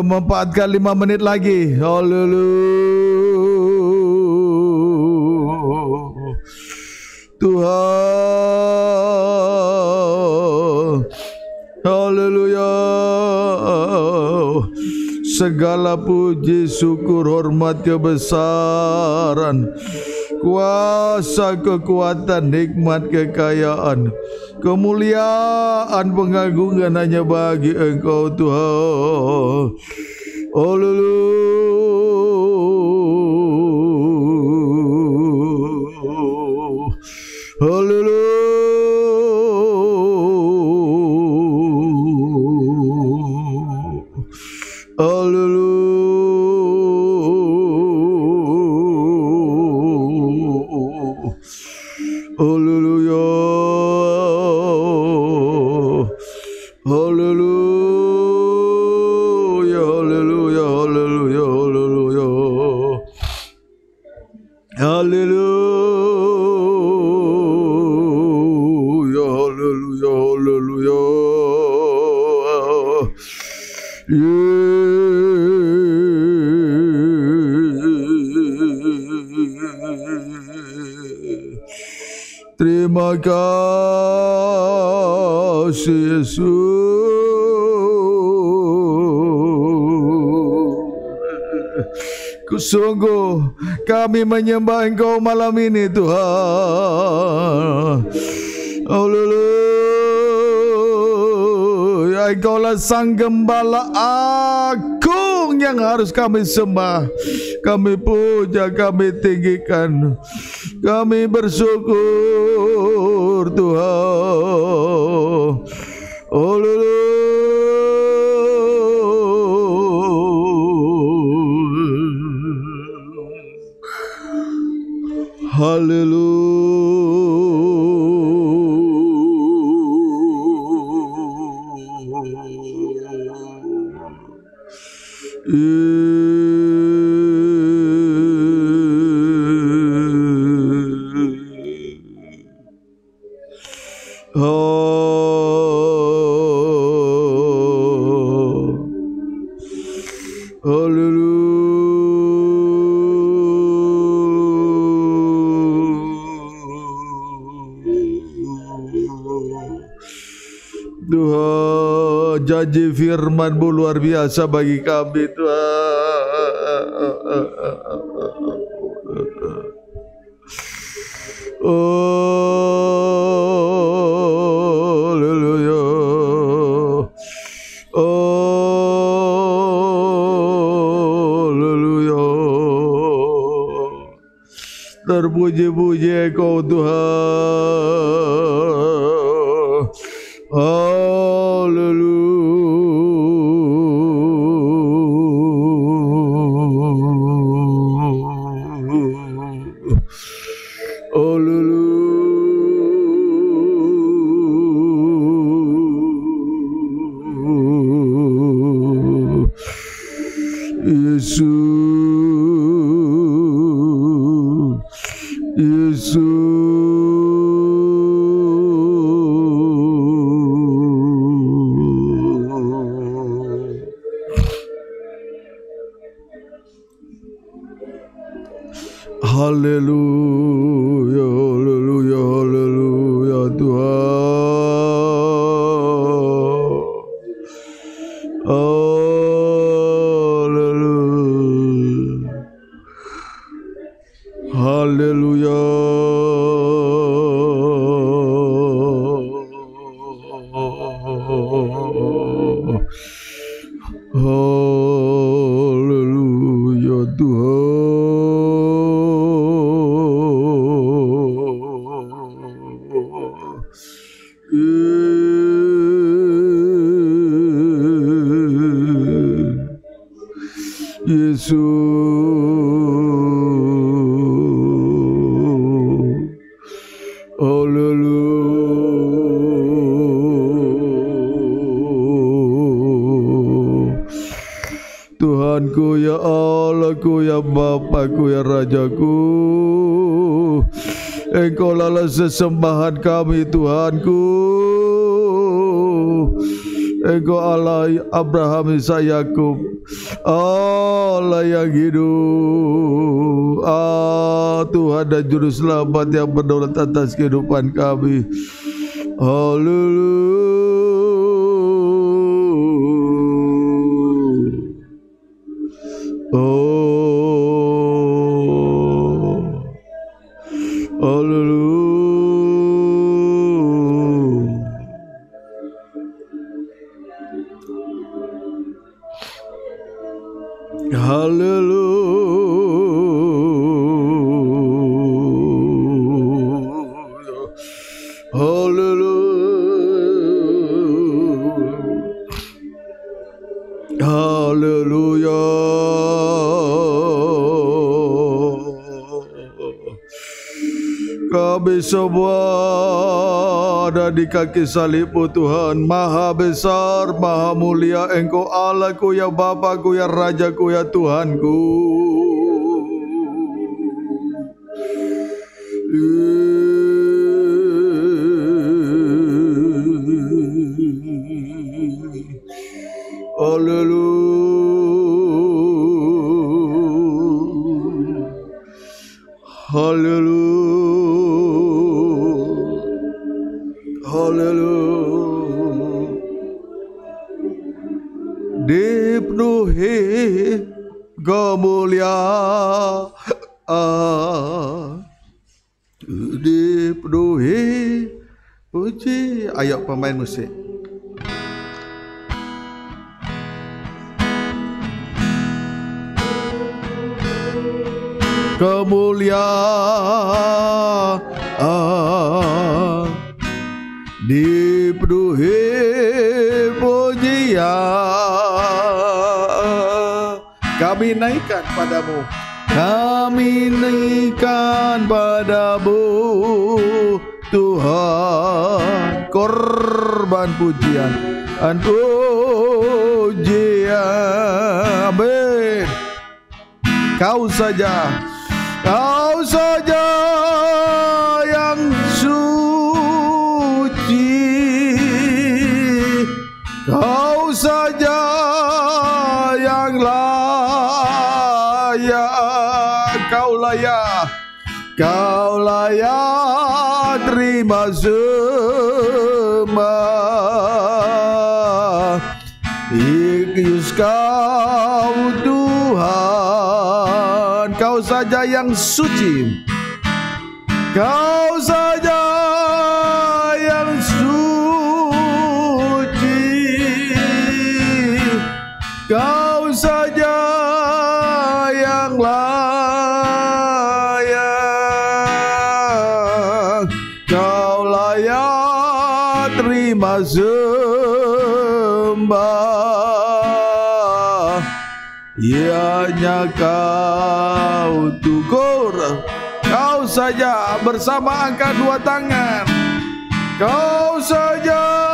Memanfaatkan lima menit lagi. Hallelujah. Tuhan. Haleluya. Segala puji, syukur, hormat, kebesaran, kuasa, kekuatan, nikmat, kekayaan, kemuliaan, pengagungan hanya bagi Engkau Tuhan. Haleluya. Yesus. Kusungguh kami menyembah Engkau malam ini Tuhan. Haleluya. Engkaulah sang gembala agung yang harus kami sembah. Kami puja, kami tinggikan. Kami bersyukur Tuhan. Hallelujah. Hallelujah. Biasa bagi kami Tuhan. Oh, haleluya. Oh, haleluya. Terpuji-puji Engkau Tuhan. Hallelujah. Rajaku Engkau lalah sesembahan kami Tuhanku. Engkau Allah Abraham Isa Yakub Allah yang hidup. Ah Tuhan dan Juru Selamat yang berdaulat atas kehidupan kami. Haleluya semua ada di kaki salibmu Tuhan. Maha besar, maha mulia. Engkau Allahku ya Bapakku ya Rajaku ya Tuhanku Pemain musik. Kemuliaan dipenuhi pujian. Kami naikkan padamu korban pujian. Dan pujian. Amin. Kau saja Kau saja yang suci. Kau saja yang layak. Kau layak. Kau layak terima Kau Tuhan Kau saja yang suci. Kau saja Ianya kau tukur Kau saja bersama angkat dua tangan. Kau saja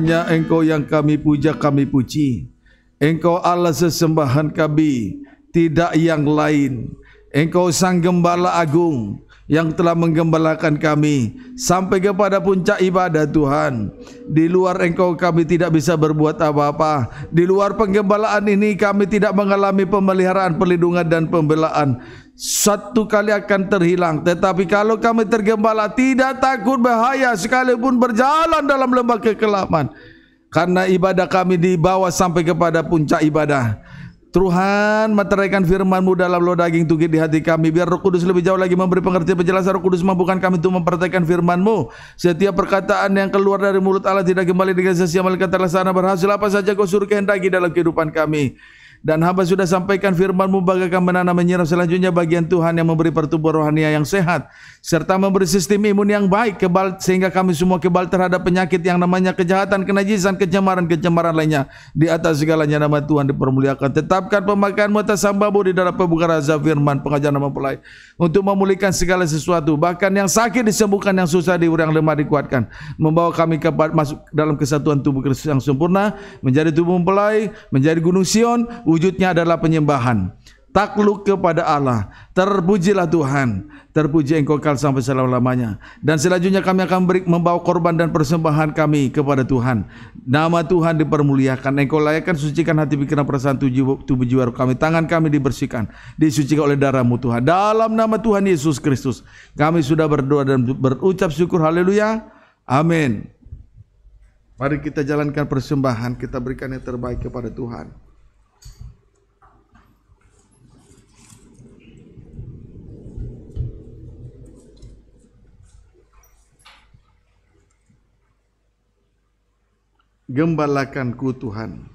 Hanya engkau yang kami puja kami puji Engkau Allah sesembahan kami, tidak yang lain. Engkau sang gembala agung yang telah menggembalakan kami sampai kepada puncak ibadah Tuhan. Di luar Engkau kami tidak bisa berbuat apa-apa. Di luar penggembalaan ini kami tidak mengalami pemeliharaan, perlindungan dan pembelaan. Satu kali akan terhilang. Tetapi kalau kami tergembala tidak takut bahaya sekalipun berjalan dalam lembah kekelaman. Karena ibadah kami dibawa sampai kepada puncak ibadah. Tuhan meteraikan firman-Mu dalam loh daging tugit di hati kami. Biar roh kudus lebih jauh lagi memberi pengertian penjelasan roh kudus mampukan kami untuk memperhatikan firman-Mu. Setiap perkataan yang keluar dari mulut Allah tidak kembali dengan sia-sia malaikat terlaksana berhasil apa saja kau suruh kehendaki dalam kehidupan kami. Dan hamba sudah sampaikan firman-Mu bagaikan menanam menyiram selanjutnya bagian Tuhan yang memberi pertumbuhan rohani yang sehat serta memberi sistem imun yang baik kebal sehingga kami semua kebal terhadap penyakit yang namanya kejahatan, kenajisan, kecemaran-kecemaran lainnya. Di atas segalanya nama Tuhan dipermuliakan. Tetapkan pemakaianmu atas hambamu di dalam pembuka raza firman pengajaran nama pelai untuk memulihkan segala sesuatu bahkan yang sakit disembuhkan yang susah diurang lemah dikuatkan membawa kami ke masuk dalam kesatuan tubuh Kristus yang sempurna menjadi tubuh mempelai menjadi gunung Sion wujudnya adalah penyembahan. Takluk kepada Allah. Terpujilah Tuhan. Terpuji engkau kal sampai selama-lamanya. Dan selanjutnya kami akan beri, membawa korban dan persembahan kami kepada Tuhan. Nama Tuhan dipermuliakan. Engkau layakkan sucikan hati pikiran perasaan tubuh, tubuh jiwa kami. Tangan kami dibersihkan. Disucikan oleh darahmu Tuhan. Dalam nama Tuhan Yesus Kristus. Kami sudah berdoa dan berucap syukur. Haleluya. Amin. Mari kita jalankan persembahan. Kita berikan yang terbaik kepada Tuhan. Gembalakanku Tuhan.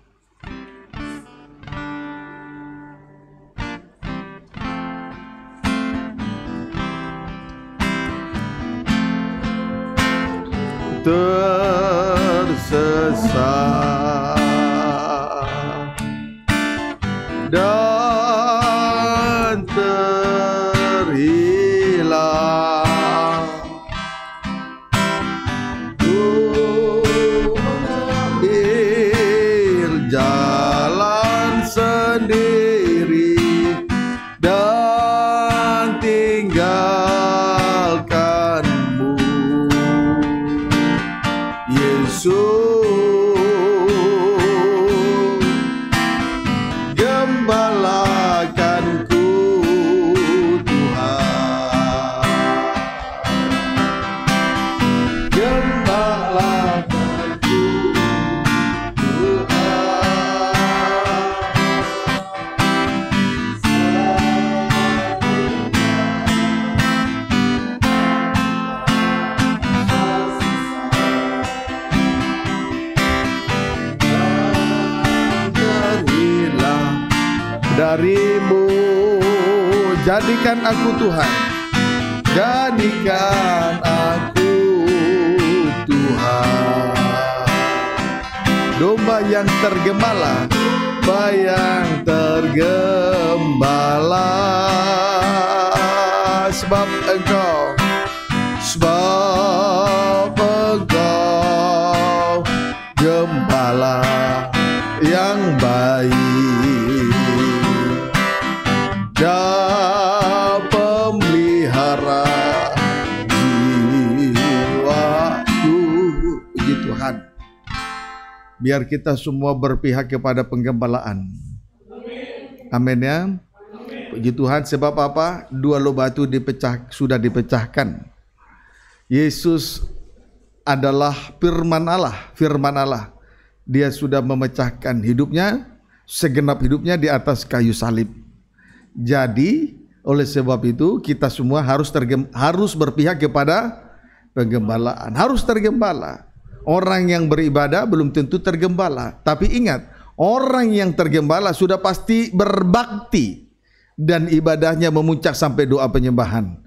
Tersesat Tuhan. Jadikan aku Tuhan. Domba yang tergembala bayang tergembala. Sebab engkau biar kita semua berpihak kepada penggembalaan. Amin ya. Puji Tuhan sebab apa? Dua loh batu dipecah sudah dipecahkan. Yesus adalah firman Allah firman Allah. Dia sudah memecahkan hidupnya segenap hidupnya di atas kayu salib. Jadi oleh sebab itu kita semua harus harus berpihak kepada penggembalaan, harus tergembala. Orang yang beribadah belum tentu tergembala, tapi ingat, orang yang tergembala sudah pasti berbakti dan ibadahnya memuncak sampai doa penyembahan.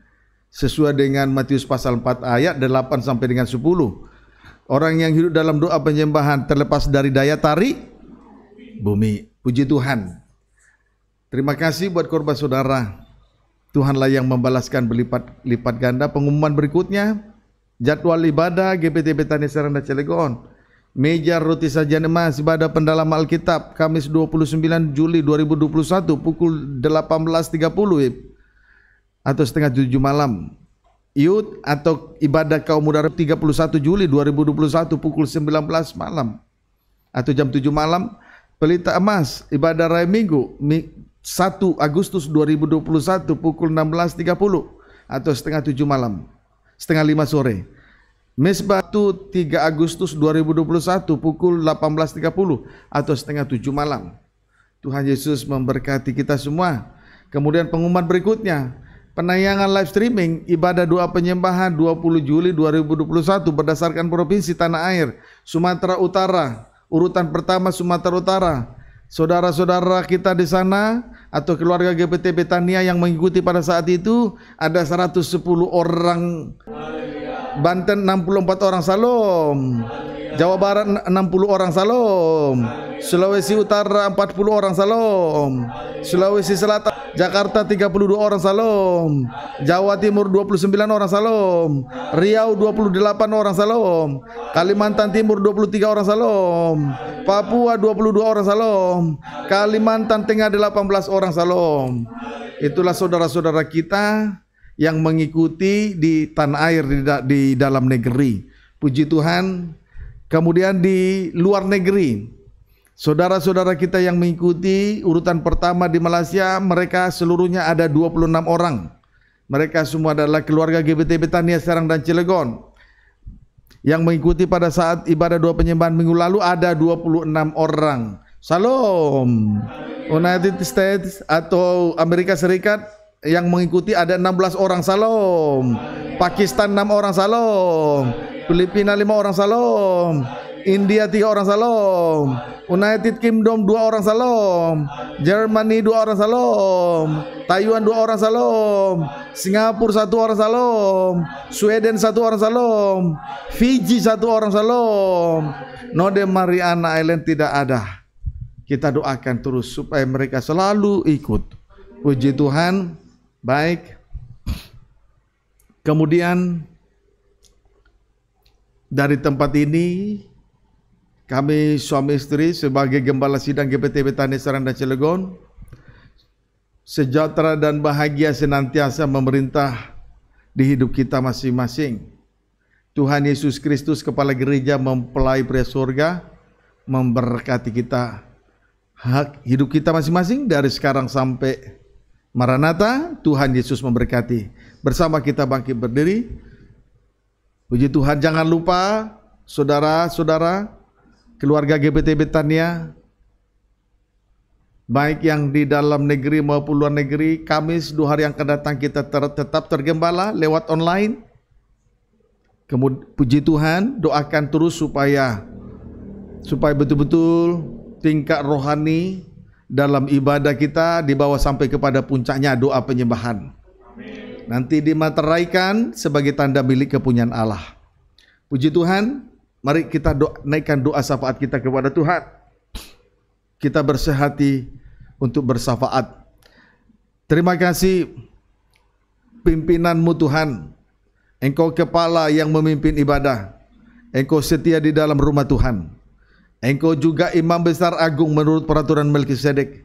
Sesuai dengan Matius pasal 4 ayat 8 sampai dengan 10. Orang yang hidup dalam doa penyembahan terlepas dari daya tarik bumi. Puji Tuhan. Terima kasih buat korban saudara. Tuhanlah yang membalaskan berlipat lipat ganda. Pengumuman berikutnya jadwal ibadah GPT Betani Seranda Cilegon Meja roti sajian emas ibadah pendalaman Alkitab Kamis 29 Juli 2021 pukul 18.30 atau setengah tujuh malam. Yud atau ibadah kaum muda 31 Juli 2021 pukul 19 malam atau jam 7 malam. Pelita emas ibadah raya minggu 1 Agustus 2021 pukul 16.30 atau setengah 7 malam. Setengah 5 sore. Mesbah itu 3 Agustus 2021 pukul 18.30 atau setengah 7 malam. Tuhan Yesus memberkati kita semua. Kemudian pengumuman berikutnya, penayangan live streaming ibadah doa penyembahan 20 Juli 2021 berdasarkan provinsi tanah air Sumatera Utara urutan pertama Sumatera Utara saudara-saudara kita di sana atau keluarga GPT Betania yang mengikuti pada saat itu ada 110 orang. Banten 64 orang. Salam Jawa Barat 60 orang salam Sulawesi Utara 40 orang salam Sulawesi Selatan Jakarta 32 orang salam Jawa Timur 29 orang salam Riau 28 orang salam Kalimantan Timur 23 orang salam Papua 22 orang salam Kalimantan Tengah 18 orang salam Itulah saudara-saudara kita yang mengikuti di tanah air di, di dalam negeri. Puji Tuhan. Kemudian di luar negeri, saudara-saudara kita yang mengikuti urutan pertama di Malaysia, mereka seluruhnya ada 26 orang. Mereka semua adalah keluarga GBT Betania Serang dan Cilegon. Yang mengikuti pada saat ibadah dua penyembahan minggu lalu ada 26 orang. Salam. United States atau Amerika Serikat yang mengikuti ada 16 orang salam. Pakistan 6 orang salam. Filipina 5 orang salam. India 3 orang salam. United Kingdom 2 orang salam. Germany 2 orang salam. Taiwan 2 orang salam. Singapura 1 orang salam. Sweden 1 orang salam. Fiji 1 orang salam. Node Mariana Island tidak ada. Kita doakan terus supaya mereka selalu ikut. Puji Tuhan. Baik. Kemudian dari tempat ini kami suami istri sebagai gembala sidang GPT Betani Serang dan Cilegon sejahtera dan bahagia senantiasa memerintah di hidup kita masing-masing. Tuhan Yesus Kristus kepala gereja mempelai pria surga memberkati kita hak hidup kita masing-masing dari sekarang sampai Maranatha, Tuhan Yesus memberkati. Bersama kita bangkit berdiri. Puji Tuhan, jangan lupa saudara-saudara, keluarga GPT Betania, baik yang di dalam negeri maupun luar negeri, Kamis dua hari yang akan datang kita ter tetap tergembala lewat online. Kemudian puji Tuhan, doakan terus supaya supaya betul-betul tingkat rohani dalam ibadah kita dibawa sampai kepada puncaknya doa penyembahan. Nanti dimateraikan sebagai tanda milik kepunyaan Allah. Puji Tuhan, mari kita do naikkan doa syafaat kita kepada Tuhan. Kita bersehati untuk bersafaat. Terima kasih pimpinanmu Tuhan. Engkau kepala yang memimpin ibadah. Engkau setia di dalam rumah Tuhan. Engkau juga imam besar agung menurut peraturan Melkisedek.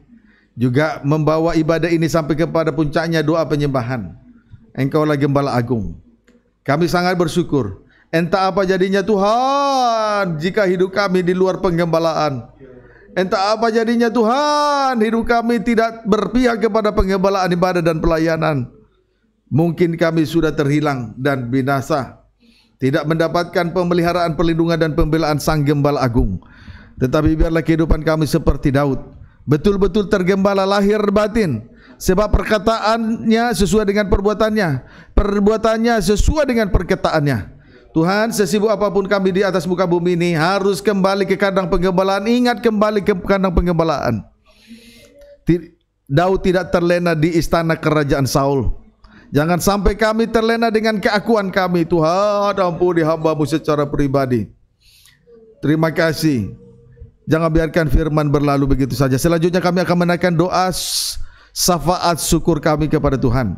Juga membawa ibadah ini sampai kepada puncaknya doa penyembahan. Engkau lagi gembala agung. Kami sangat bersyukur. Entah apa jadinya Tuhan jika hidup kami di luar penggembalaan. Entah apa jadinya Tuhan hidup kami tidak berpihak kepada penggembalaan ibadah dan pelayanan. Mungkin kami sudah terhilang dan binasa. Tidak mendapatkan pemeliharaan, perlindungan dan pembelaan Sang Gembala Agung. Tetapi biarlah kehidupan kami seperti Daud Betul-betul tergembala lahir batin Sebab perkataannya sesuai dengan perbuatannya. Perbuatannya sesuai dengan perkataannya. Tuhan sesibuk apa pun kami di atas muka bumi ini Harus kembali ke kandang penggembalaan. Ingat kembali ke kandang penggembalaan. Daud tidak terlena di istana kerajaan Saul. Jangan sampai kami terlena dengan keakuan kami. Tuhan ampuni hambamu secara pribadi. Terima kasih. Jangan biarkan firman berlalu begitu saja. Selanjutnya kami akan menaikkan doa syafaat syukur kami kepada Tuhan.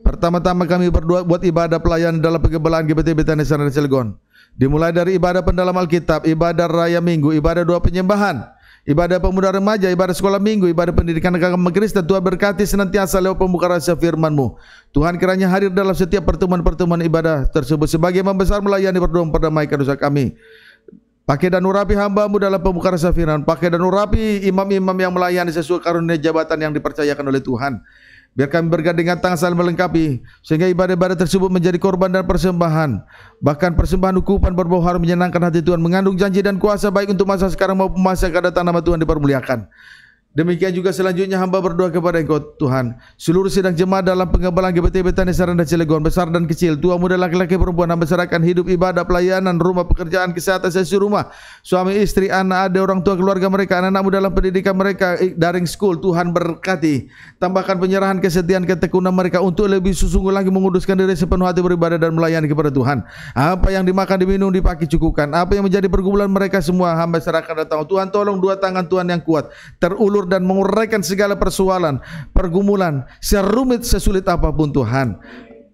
Pertama-tama kami berdoa buat ibadah pelayan dalam pengembalaan GBT Betania Sana Cilegon. Dimulai dari ibadah pendalam Alkitab, ibadah raya minggu, ibadah doa penyembahan, ibadah pemuda remaja, ibadah sekolah minggu, ibadah pendidikan agama Kristen. Tuhan berkati senantiasa lewat pembuka rahasia firman-Mu. Tuhan kiranya hadir dalam setiap pertemuan-pertemuan ibadah tersebut sebagai membesar melayani berdoa perdamaikan dosa kami. Pakai dan urapi hambamu dalam pembuka rasa firman. Pakai dan urapi imam-imam yang melayani sesuai karunia jabatan yang dipercayakan oleh Tuhan. Biar kami bergandengan tangan saling melengkapi sehingga ibadah-ibadah tersebut menjadi korban dan persembahan. Bahkan persembahan ukupan berbau harum menyenangkan hati Tuhan, mengandung janji dan kuasa baik untuk masa sekarang maupun masa yang akan datang nama Tuhan dipermuliakan. Demikian juga selanjutnya hamba berdoa kepada Engkau Tuhan. Seluruh sidang jemaat dalam pengembalan GBT Betani Saran dan Cilegon besar dan kecil, tua muda laki-laki perempuan hamba serahkan hidup ibadah pelayanan rumah pekerjaan kesehatan sesi rumah, suami istri anak ada orang tua keluarga mereka anak-anakmu dalam pendidikan mereka daring school Tuhan berkati. Tambahkan penyerahan kesetiaan ketekunan mereka untuk lebih sesungguh lagi menguduskan diri sepenuh hati beribadah dan melayani kepada Tuhan. Apa yang dimakan diminum dipakai cukupkan. Apa yang menjadi pergumulan mereka semua hamba serahkan datang. Tuhan tolong dua tangan Tuhan yang kuat terulur dan menguraikan segala persoalan, pergumulan, serumit sesulit apapun Tuhan.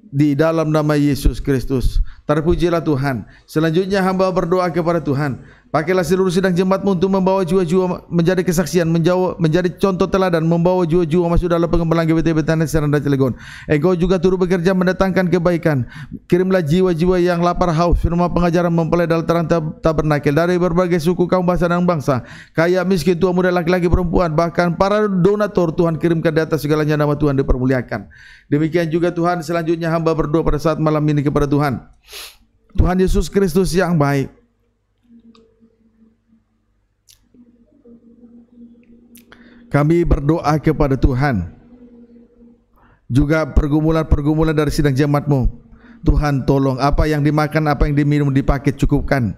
Di dalam nama Yesus Kristus. Terpujilah Tuhan. Selanjutnya hamba berdoa kepada Tuhan. Pakailah seluruh sidang jemaatmu untuk membawa jiwa-jiwa menjadi kesaksian, menjauh, menjadi contoh teladan, membawa jiwa-jiwa masuk dalam pengembangan GBT Betanes Serang dan Cilegon. Engkau juga turut bekerja mendatangkan kebaikan. Kirimlah jiwa-jiwa yang lapar haus, firman pengajaran mempelai dalam terang tabernakel dari berbagai suku kaum bahasa dan bangsa. Kaya miskin, tua muda, laki-laki, perempuan, bahkan para donatur Tuhan kirimkan di atas segalanya nama Tuhan dipermuliakan. Demikian juga Tuhan selanjutnya hamba berdoa pada saat malam ini kepada Tuhan. Tuhan Yesus Kristus yang baik. Kami berdoa kepada Tuhan. Juga pergumulan-pergumulan dari sidang jemaatmu. Tuhan tolong apa yang dimakan, apa yang diminum dipakai cukupkan.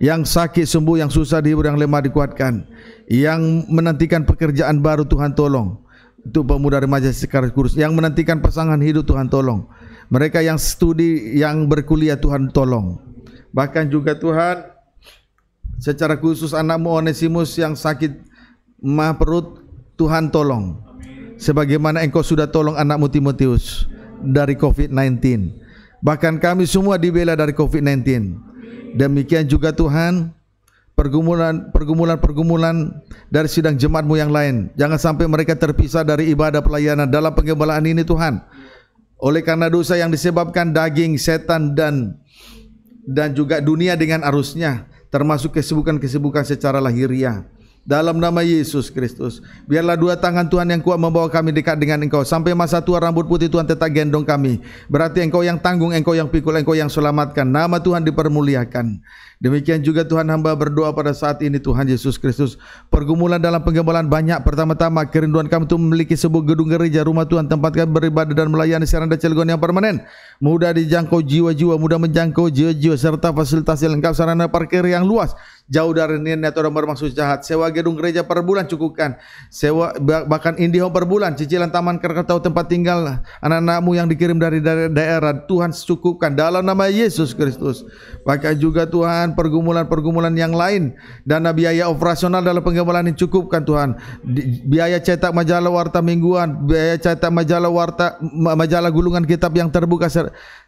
Yang sakit sembuh, yang susah dihibur, yang lemah dikuatkan. Yang menantikan pekerjaan baru Tuhan tolong. Untuk pemuda remaja sekarang kurus. Yang menantikan pasangan hidup Tuhan tolong. Mereka yang studi, yang berkuliah Tuhan tolong. Bahkan juga Tuhan Secara khusus anakmu Onesimus yang sakit mah perut Tuhan tolong. Sebagaimana engkau sudah tolong anakmu Timotius dari COVID-19 bahkan kami semua dibela dari COVID-19 demikian juga Tuhan pergumulan pergumulan pergumulan dari sidang jemaatmu yang lain. Jangan sampai mereka terpisah dari ibadah pelayanan dalam pengembalaan ini Tuhan. Oleh karena dosa yang disebabkan daging setan dan dan juga dunia dengan arusnya termasuk kesibukan-kesibukan secara lahiriah dalam nama Yesus Kristus. Biarlah dua tangan Tuhan yang kuat membawa kami dekat dengan Engkau. Sampai masa tua rambut putih Tuhan tetap gendong kami. Berarti Engkau yang tanggung, Engkau yang pikul, Engkau yang selamatkan. Nama Tuhan dipermuliakan. Demikian juga Tuhan hamba berdoa pada saat ini Tuhan Yesus Kristus. Pergumulan dalam penggembalaan banyak. Pertama-tama kerinduan kami untuk memiliki sebuah gedung gereja rumah Tuhan tempat kami beribadah dan melayani secara dan Cilegon yang permanen. Mudah dijangkau jiwa-jiwa, mudah menjangkau jiwa-jiwa serta fasilitas yang lengkap sarana parkir yang luas jauh dari niat atau bermaksud jahat. Sewa gedung gereja per bulan cukupkan. Sewa bahkan IndiHome per bulan. Cicilan taman Krakatau tempat tinggal anak-anakmu yang dikirim dari daerah. Tuhan cukupkan dalam nama Yesus Kristus. Bahkan juga Tuhan pergumulan-pergumulan yang lain. Dana biaya operasional dalam penggembalaan ini cukupkan Tuhan. Biaya cetak majalah warta mingguan. Biaya cetak majalah warta majalah gulungan kitab yang terbuka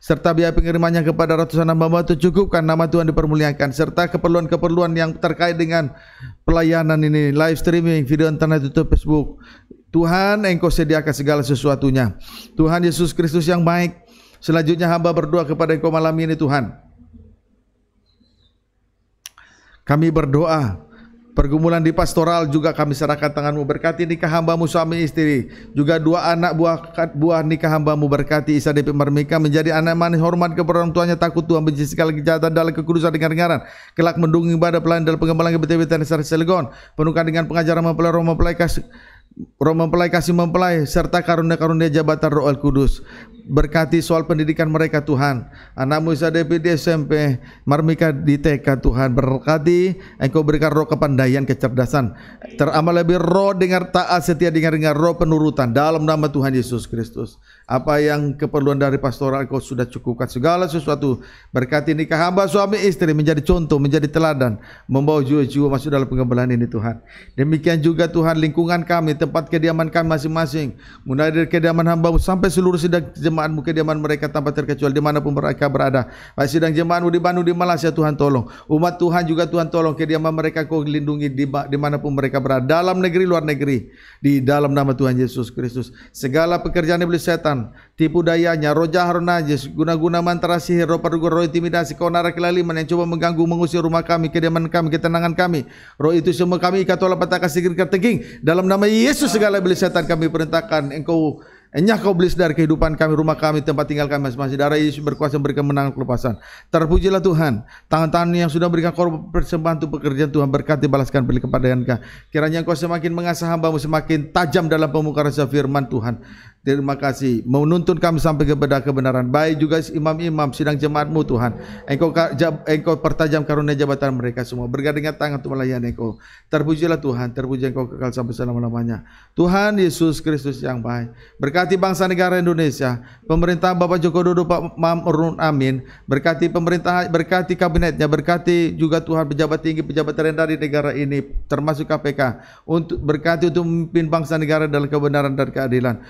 serta biaya pengirimannya kepada ratusan hamba itu cukupkan nama Tuhan dipermuliakan serta keperluan-keperluan yang terkait dengan pelayanan ini, live streaming, video internet YouTube, Facebook. Tuhan engkau sediakan segala sesuatunya. Tuhan Yesus Kristus yang baik. Selanjutnya hamba berdoa kepada engkau malam ini Tuhan. Kami berdoa Pergumulan di pastoral juga kami serahkan tanganmu. Berkati nikah hambamu suami istri. Juga dua anak buah buah nikah hambamu. Berkati Isa DP Marmika menjadi anak manis hormat kepada orang tuanya takut Tuhan benci segala kejahatan dalam kekudusan dengan dengaran kelak mendungi ibadah pelayan dalam pengembangan BTW dan Selegon. Penuhkan dengan pengajaran mempelai roh mempelai kasih roh mempelai kasih mempelai serta karunia-karunia jabatan roh al kudus berkati soal pendidikan mereka Tuhan. Anakmu Isa Devi di SMP, Marmika di TK Tuhan. Berkati Engkau berikan roh kepandaian, kecerdasan. Teramal lebih roh dengar taat, setia dengar dengar roh penurutan dalam nama Tuhan Yesus Kristus. Apa yang keperluan dari pastoral Engkau sudah cukupkan segala sesuatu. Berkati nikah hamba suami istri menjadi contoh, menjadi teladan, membawa jiwa-jiwa masuk dalam pengembalaan ini Tuhan. Demikian juga Tuhan lingkungan kami tempat kediaman kami masing-masing. Mulai dari kediaman hamba sampai seluruh sidang jemaatmu kediaman mereka tanpa terkecuali dimanapun mereka berada. Baik sidang jemaatmu di Bandung, di Malaysia Tuhan tolong. Umat Tuhan juga Tuhan tolong kediaman mereka kau lindungi di dimanapun mereka berada. Dalam negeri, luar negeri. Di dalam nama Tuhan Yesus Kristus. Segala pekerjaan iblis setan, tipu dayanya, roh jahat, najis, guna-guna mantra sihir, roh perduga, roh intimidasi, kau narak kelaliman yang coba mengganggu, mengusir rumah kami, kediaman kami, ketenangan kami. Roh itu semua kami ikat oleh petaka sikir keteging. Dalam nama Yesus segala iblis setan kami perintahkan engkau Enyah kau belis dari kehidupan kami, rumah kami, tempat tinggal kami masing-masing. Darah Yesus berkuasa memberikan menang kelepasan. Terpujilah Tuhan. Tangan-tangan yang sudah berikan korban persembahan untuk pekerjaan Tuhan berkati balaskan beli kepada. Kiranya Engkau semakin mengasah hambamu semakin tajam dalam pemuka rasa firman Tuhan. Terima kasih menuntun kami sampai kepada kebenaran. Baik juga imam-imam sidang jemaatmu Tuhan. Engkau engkau pertajam karunia jabatan mereka semua. Bergandengan tangan untuk melayani Engkau. Terpujilah Tuhan, terpuji Engkau kekal sampai selama-lamanya. Tuhan Yesus Kristus yang baik. Berkati bangsa negara Indonesia, pemerintah Bapak Joko Widodo, Pak Mamrun Amin, berkati pemerintah, berkati kabinetnya, berkati juga Tuhan pejabat tinggi, pejabat terendah di negara ini, termasuk KPK, untuk berkati untuk memimpin bangsa negara dalam kebenaran dan keadilan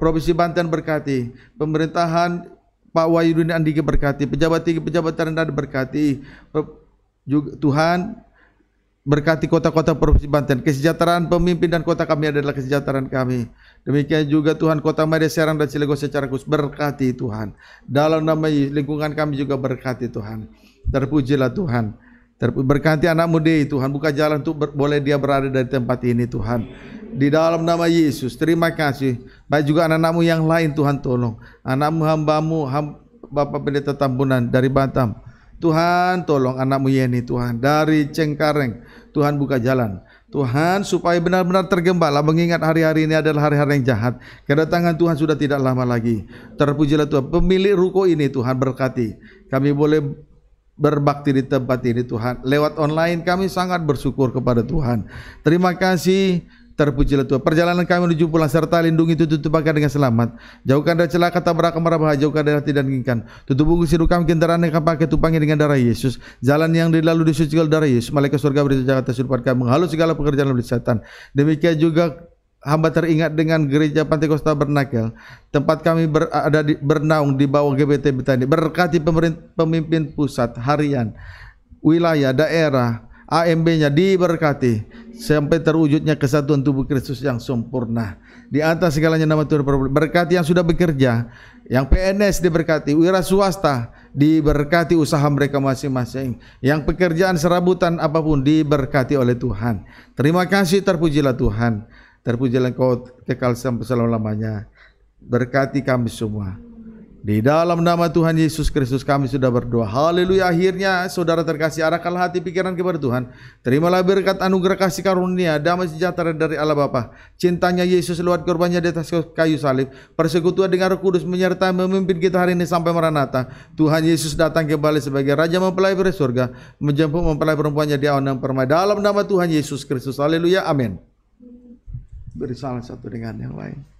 Provinsi Banten berkati, pemerintahan Pak Wahyudin Andika berkati, pejabat tinggi pejabat terendah berkati, Tuhan berkati kota-kota Provinsi Banten. Kesejahteraan pemimpin dan kota kami adalah kesejahteraan kami. Demikian juga Tuhan kota Madia Serang dan Cilegon secara khusus berkati Tuhan. Dalam nama lingkungan kami juga berkati Tuhan. Terpujilah Tuhan. Berkati anak muda Tuhan buka jalan untuk boleh dia berada dari tempat ini Tuhan di dalam nama Yesus terima kasih baik juga anak-anakmu yang lain Tuhan tolong. Anakmu hambamu ham, Bapak Pendeta Tambunan dari Batam. Tuhan tolong anakmu Yeni Tuhan dari Cengkareng. Tuhan buka jalan. Tuhan supaya benar-benar tergembala mengingat hari-hari ini adalah hari-hari yang jahat. Kedatangan Tuhan sudah tidak lama lagi. Terpujilah Tuhan. Pemilik ruko ini Tuhan berkati. Kami boleh berbakti di tempat ini Tuhan. Lewat online kami sangat bersyukur kepada Tuhan. Terima kasih Terpujilah Tuhan. Perjalanan kami menuju pulang serta lindungi tutup tutupakan dengan selamat. Jauhkan dari celaka tabrak marah bahaya, jauhkan dari tidak diinginkan. Tutup bungkus hidup kami kendaraan yang kami pakai tupangi dengan darah Yesus. Jalan yang dilalui disucikan darah Yesus. Malaikat surga beri jagat atas hidup kami menghalus segala pekerjaan dari setan. Demikian juga hamba teringat dengan gereja Pantai Costa Bernakel. Tempat kami berada di, bernaung di bawah GBT Betani. Berkati pemimpin pusat, harian, wilayah, daerah, AMB-nya diberkati sampai terwujudnya kesatuan tubuh Kristus yang sempurna. Di atas segalanya nama Tuhan berkati yang sudah bekerja, yang PNS diberkati, wira swasta diberkati usaha mereka masing-masing, yang pekerjaan serabutan apa pun diberkati oleh Tuhan. Terima kasih terpujilah Tuhan. Terpujilah Engkau kekal sampai selama-lamanya. Berkati kami semua. Di dalam nama Tuhan Yesus Kristus kami sudah berdoa. Haleluya. Akhirnya saudara terkasih arahkanlah hati pikiran kepada Tuhan. Terimalah berkat anugerah kasih karunia damai sejahtera dari Allah Bapa. Cintanya Yesus lewat korbannya di atas kayu salib. Persekutuan dengan Roh Kudus menyertai memimpin kita hari ini sampai Maranatha. Tuhan Yesus datang kembali sebagai Raja mempelai dari surga. Menjemput mempelai perempuannya di awan yang permai. Dalam nama Tuhan Yesus Kristus. Haleluya. Amin. Beri salah satu dengan yang lain.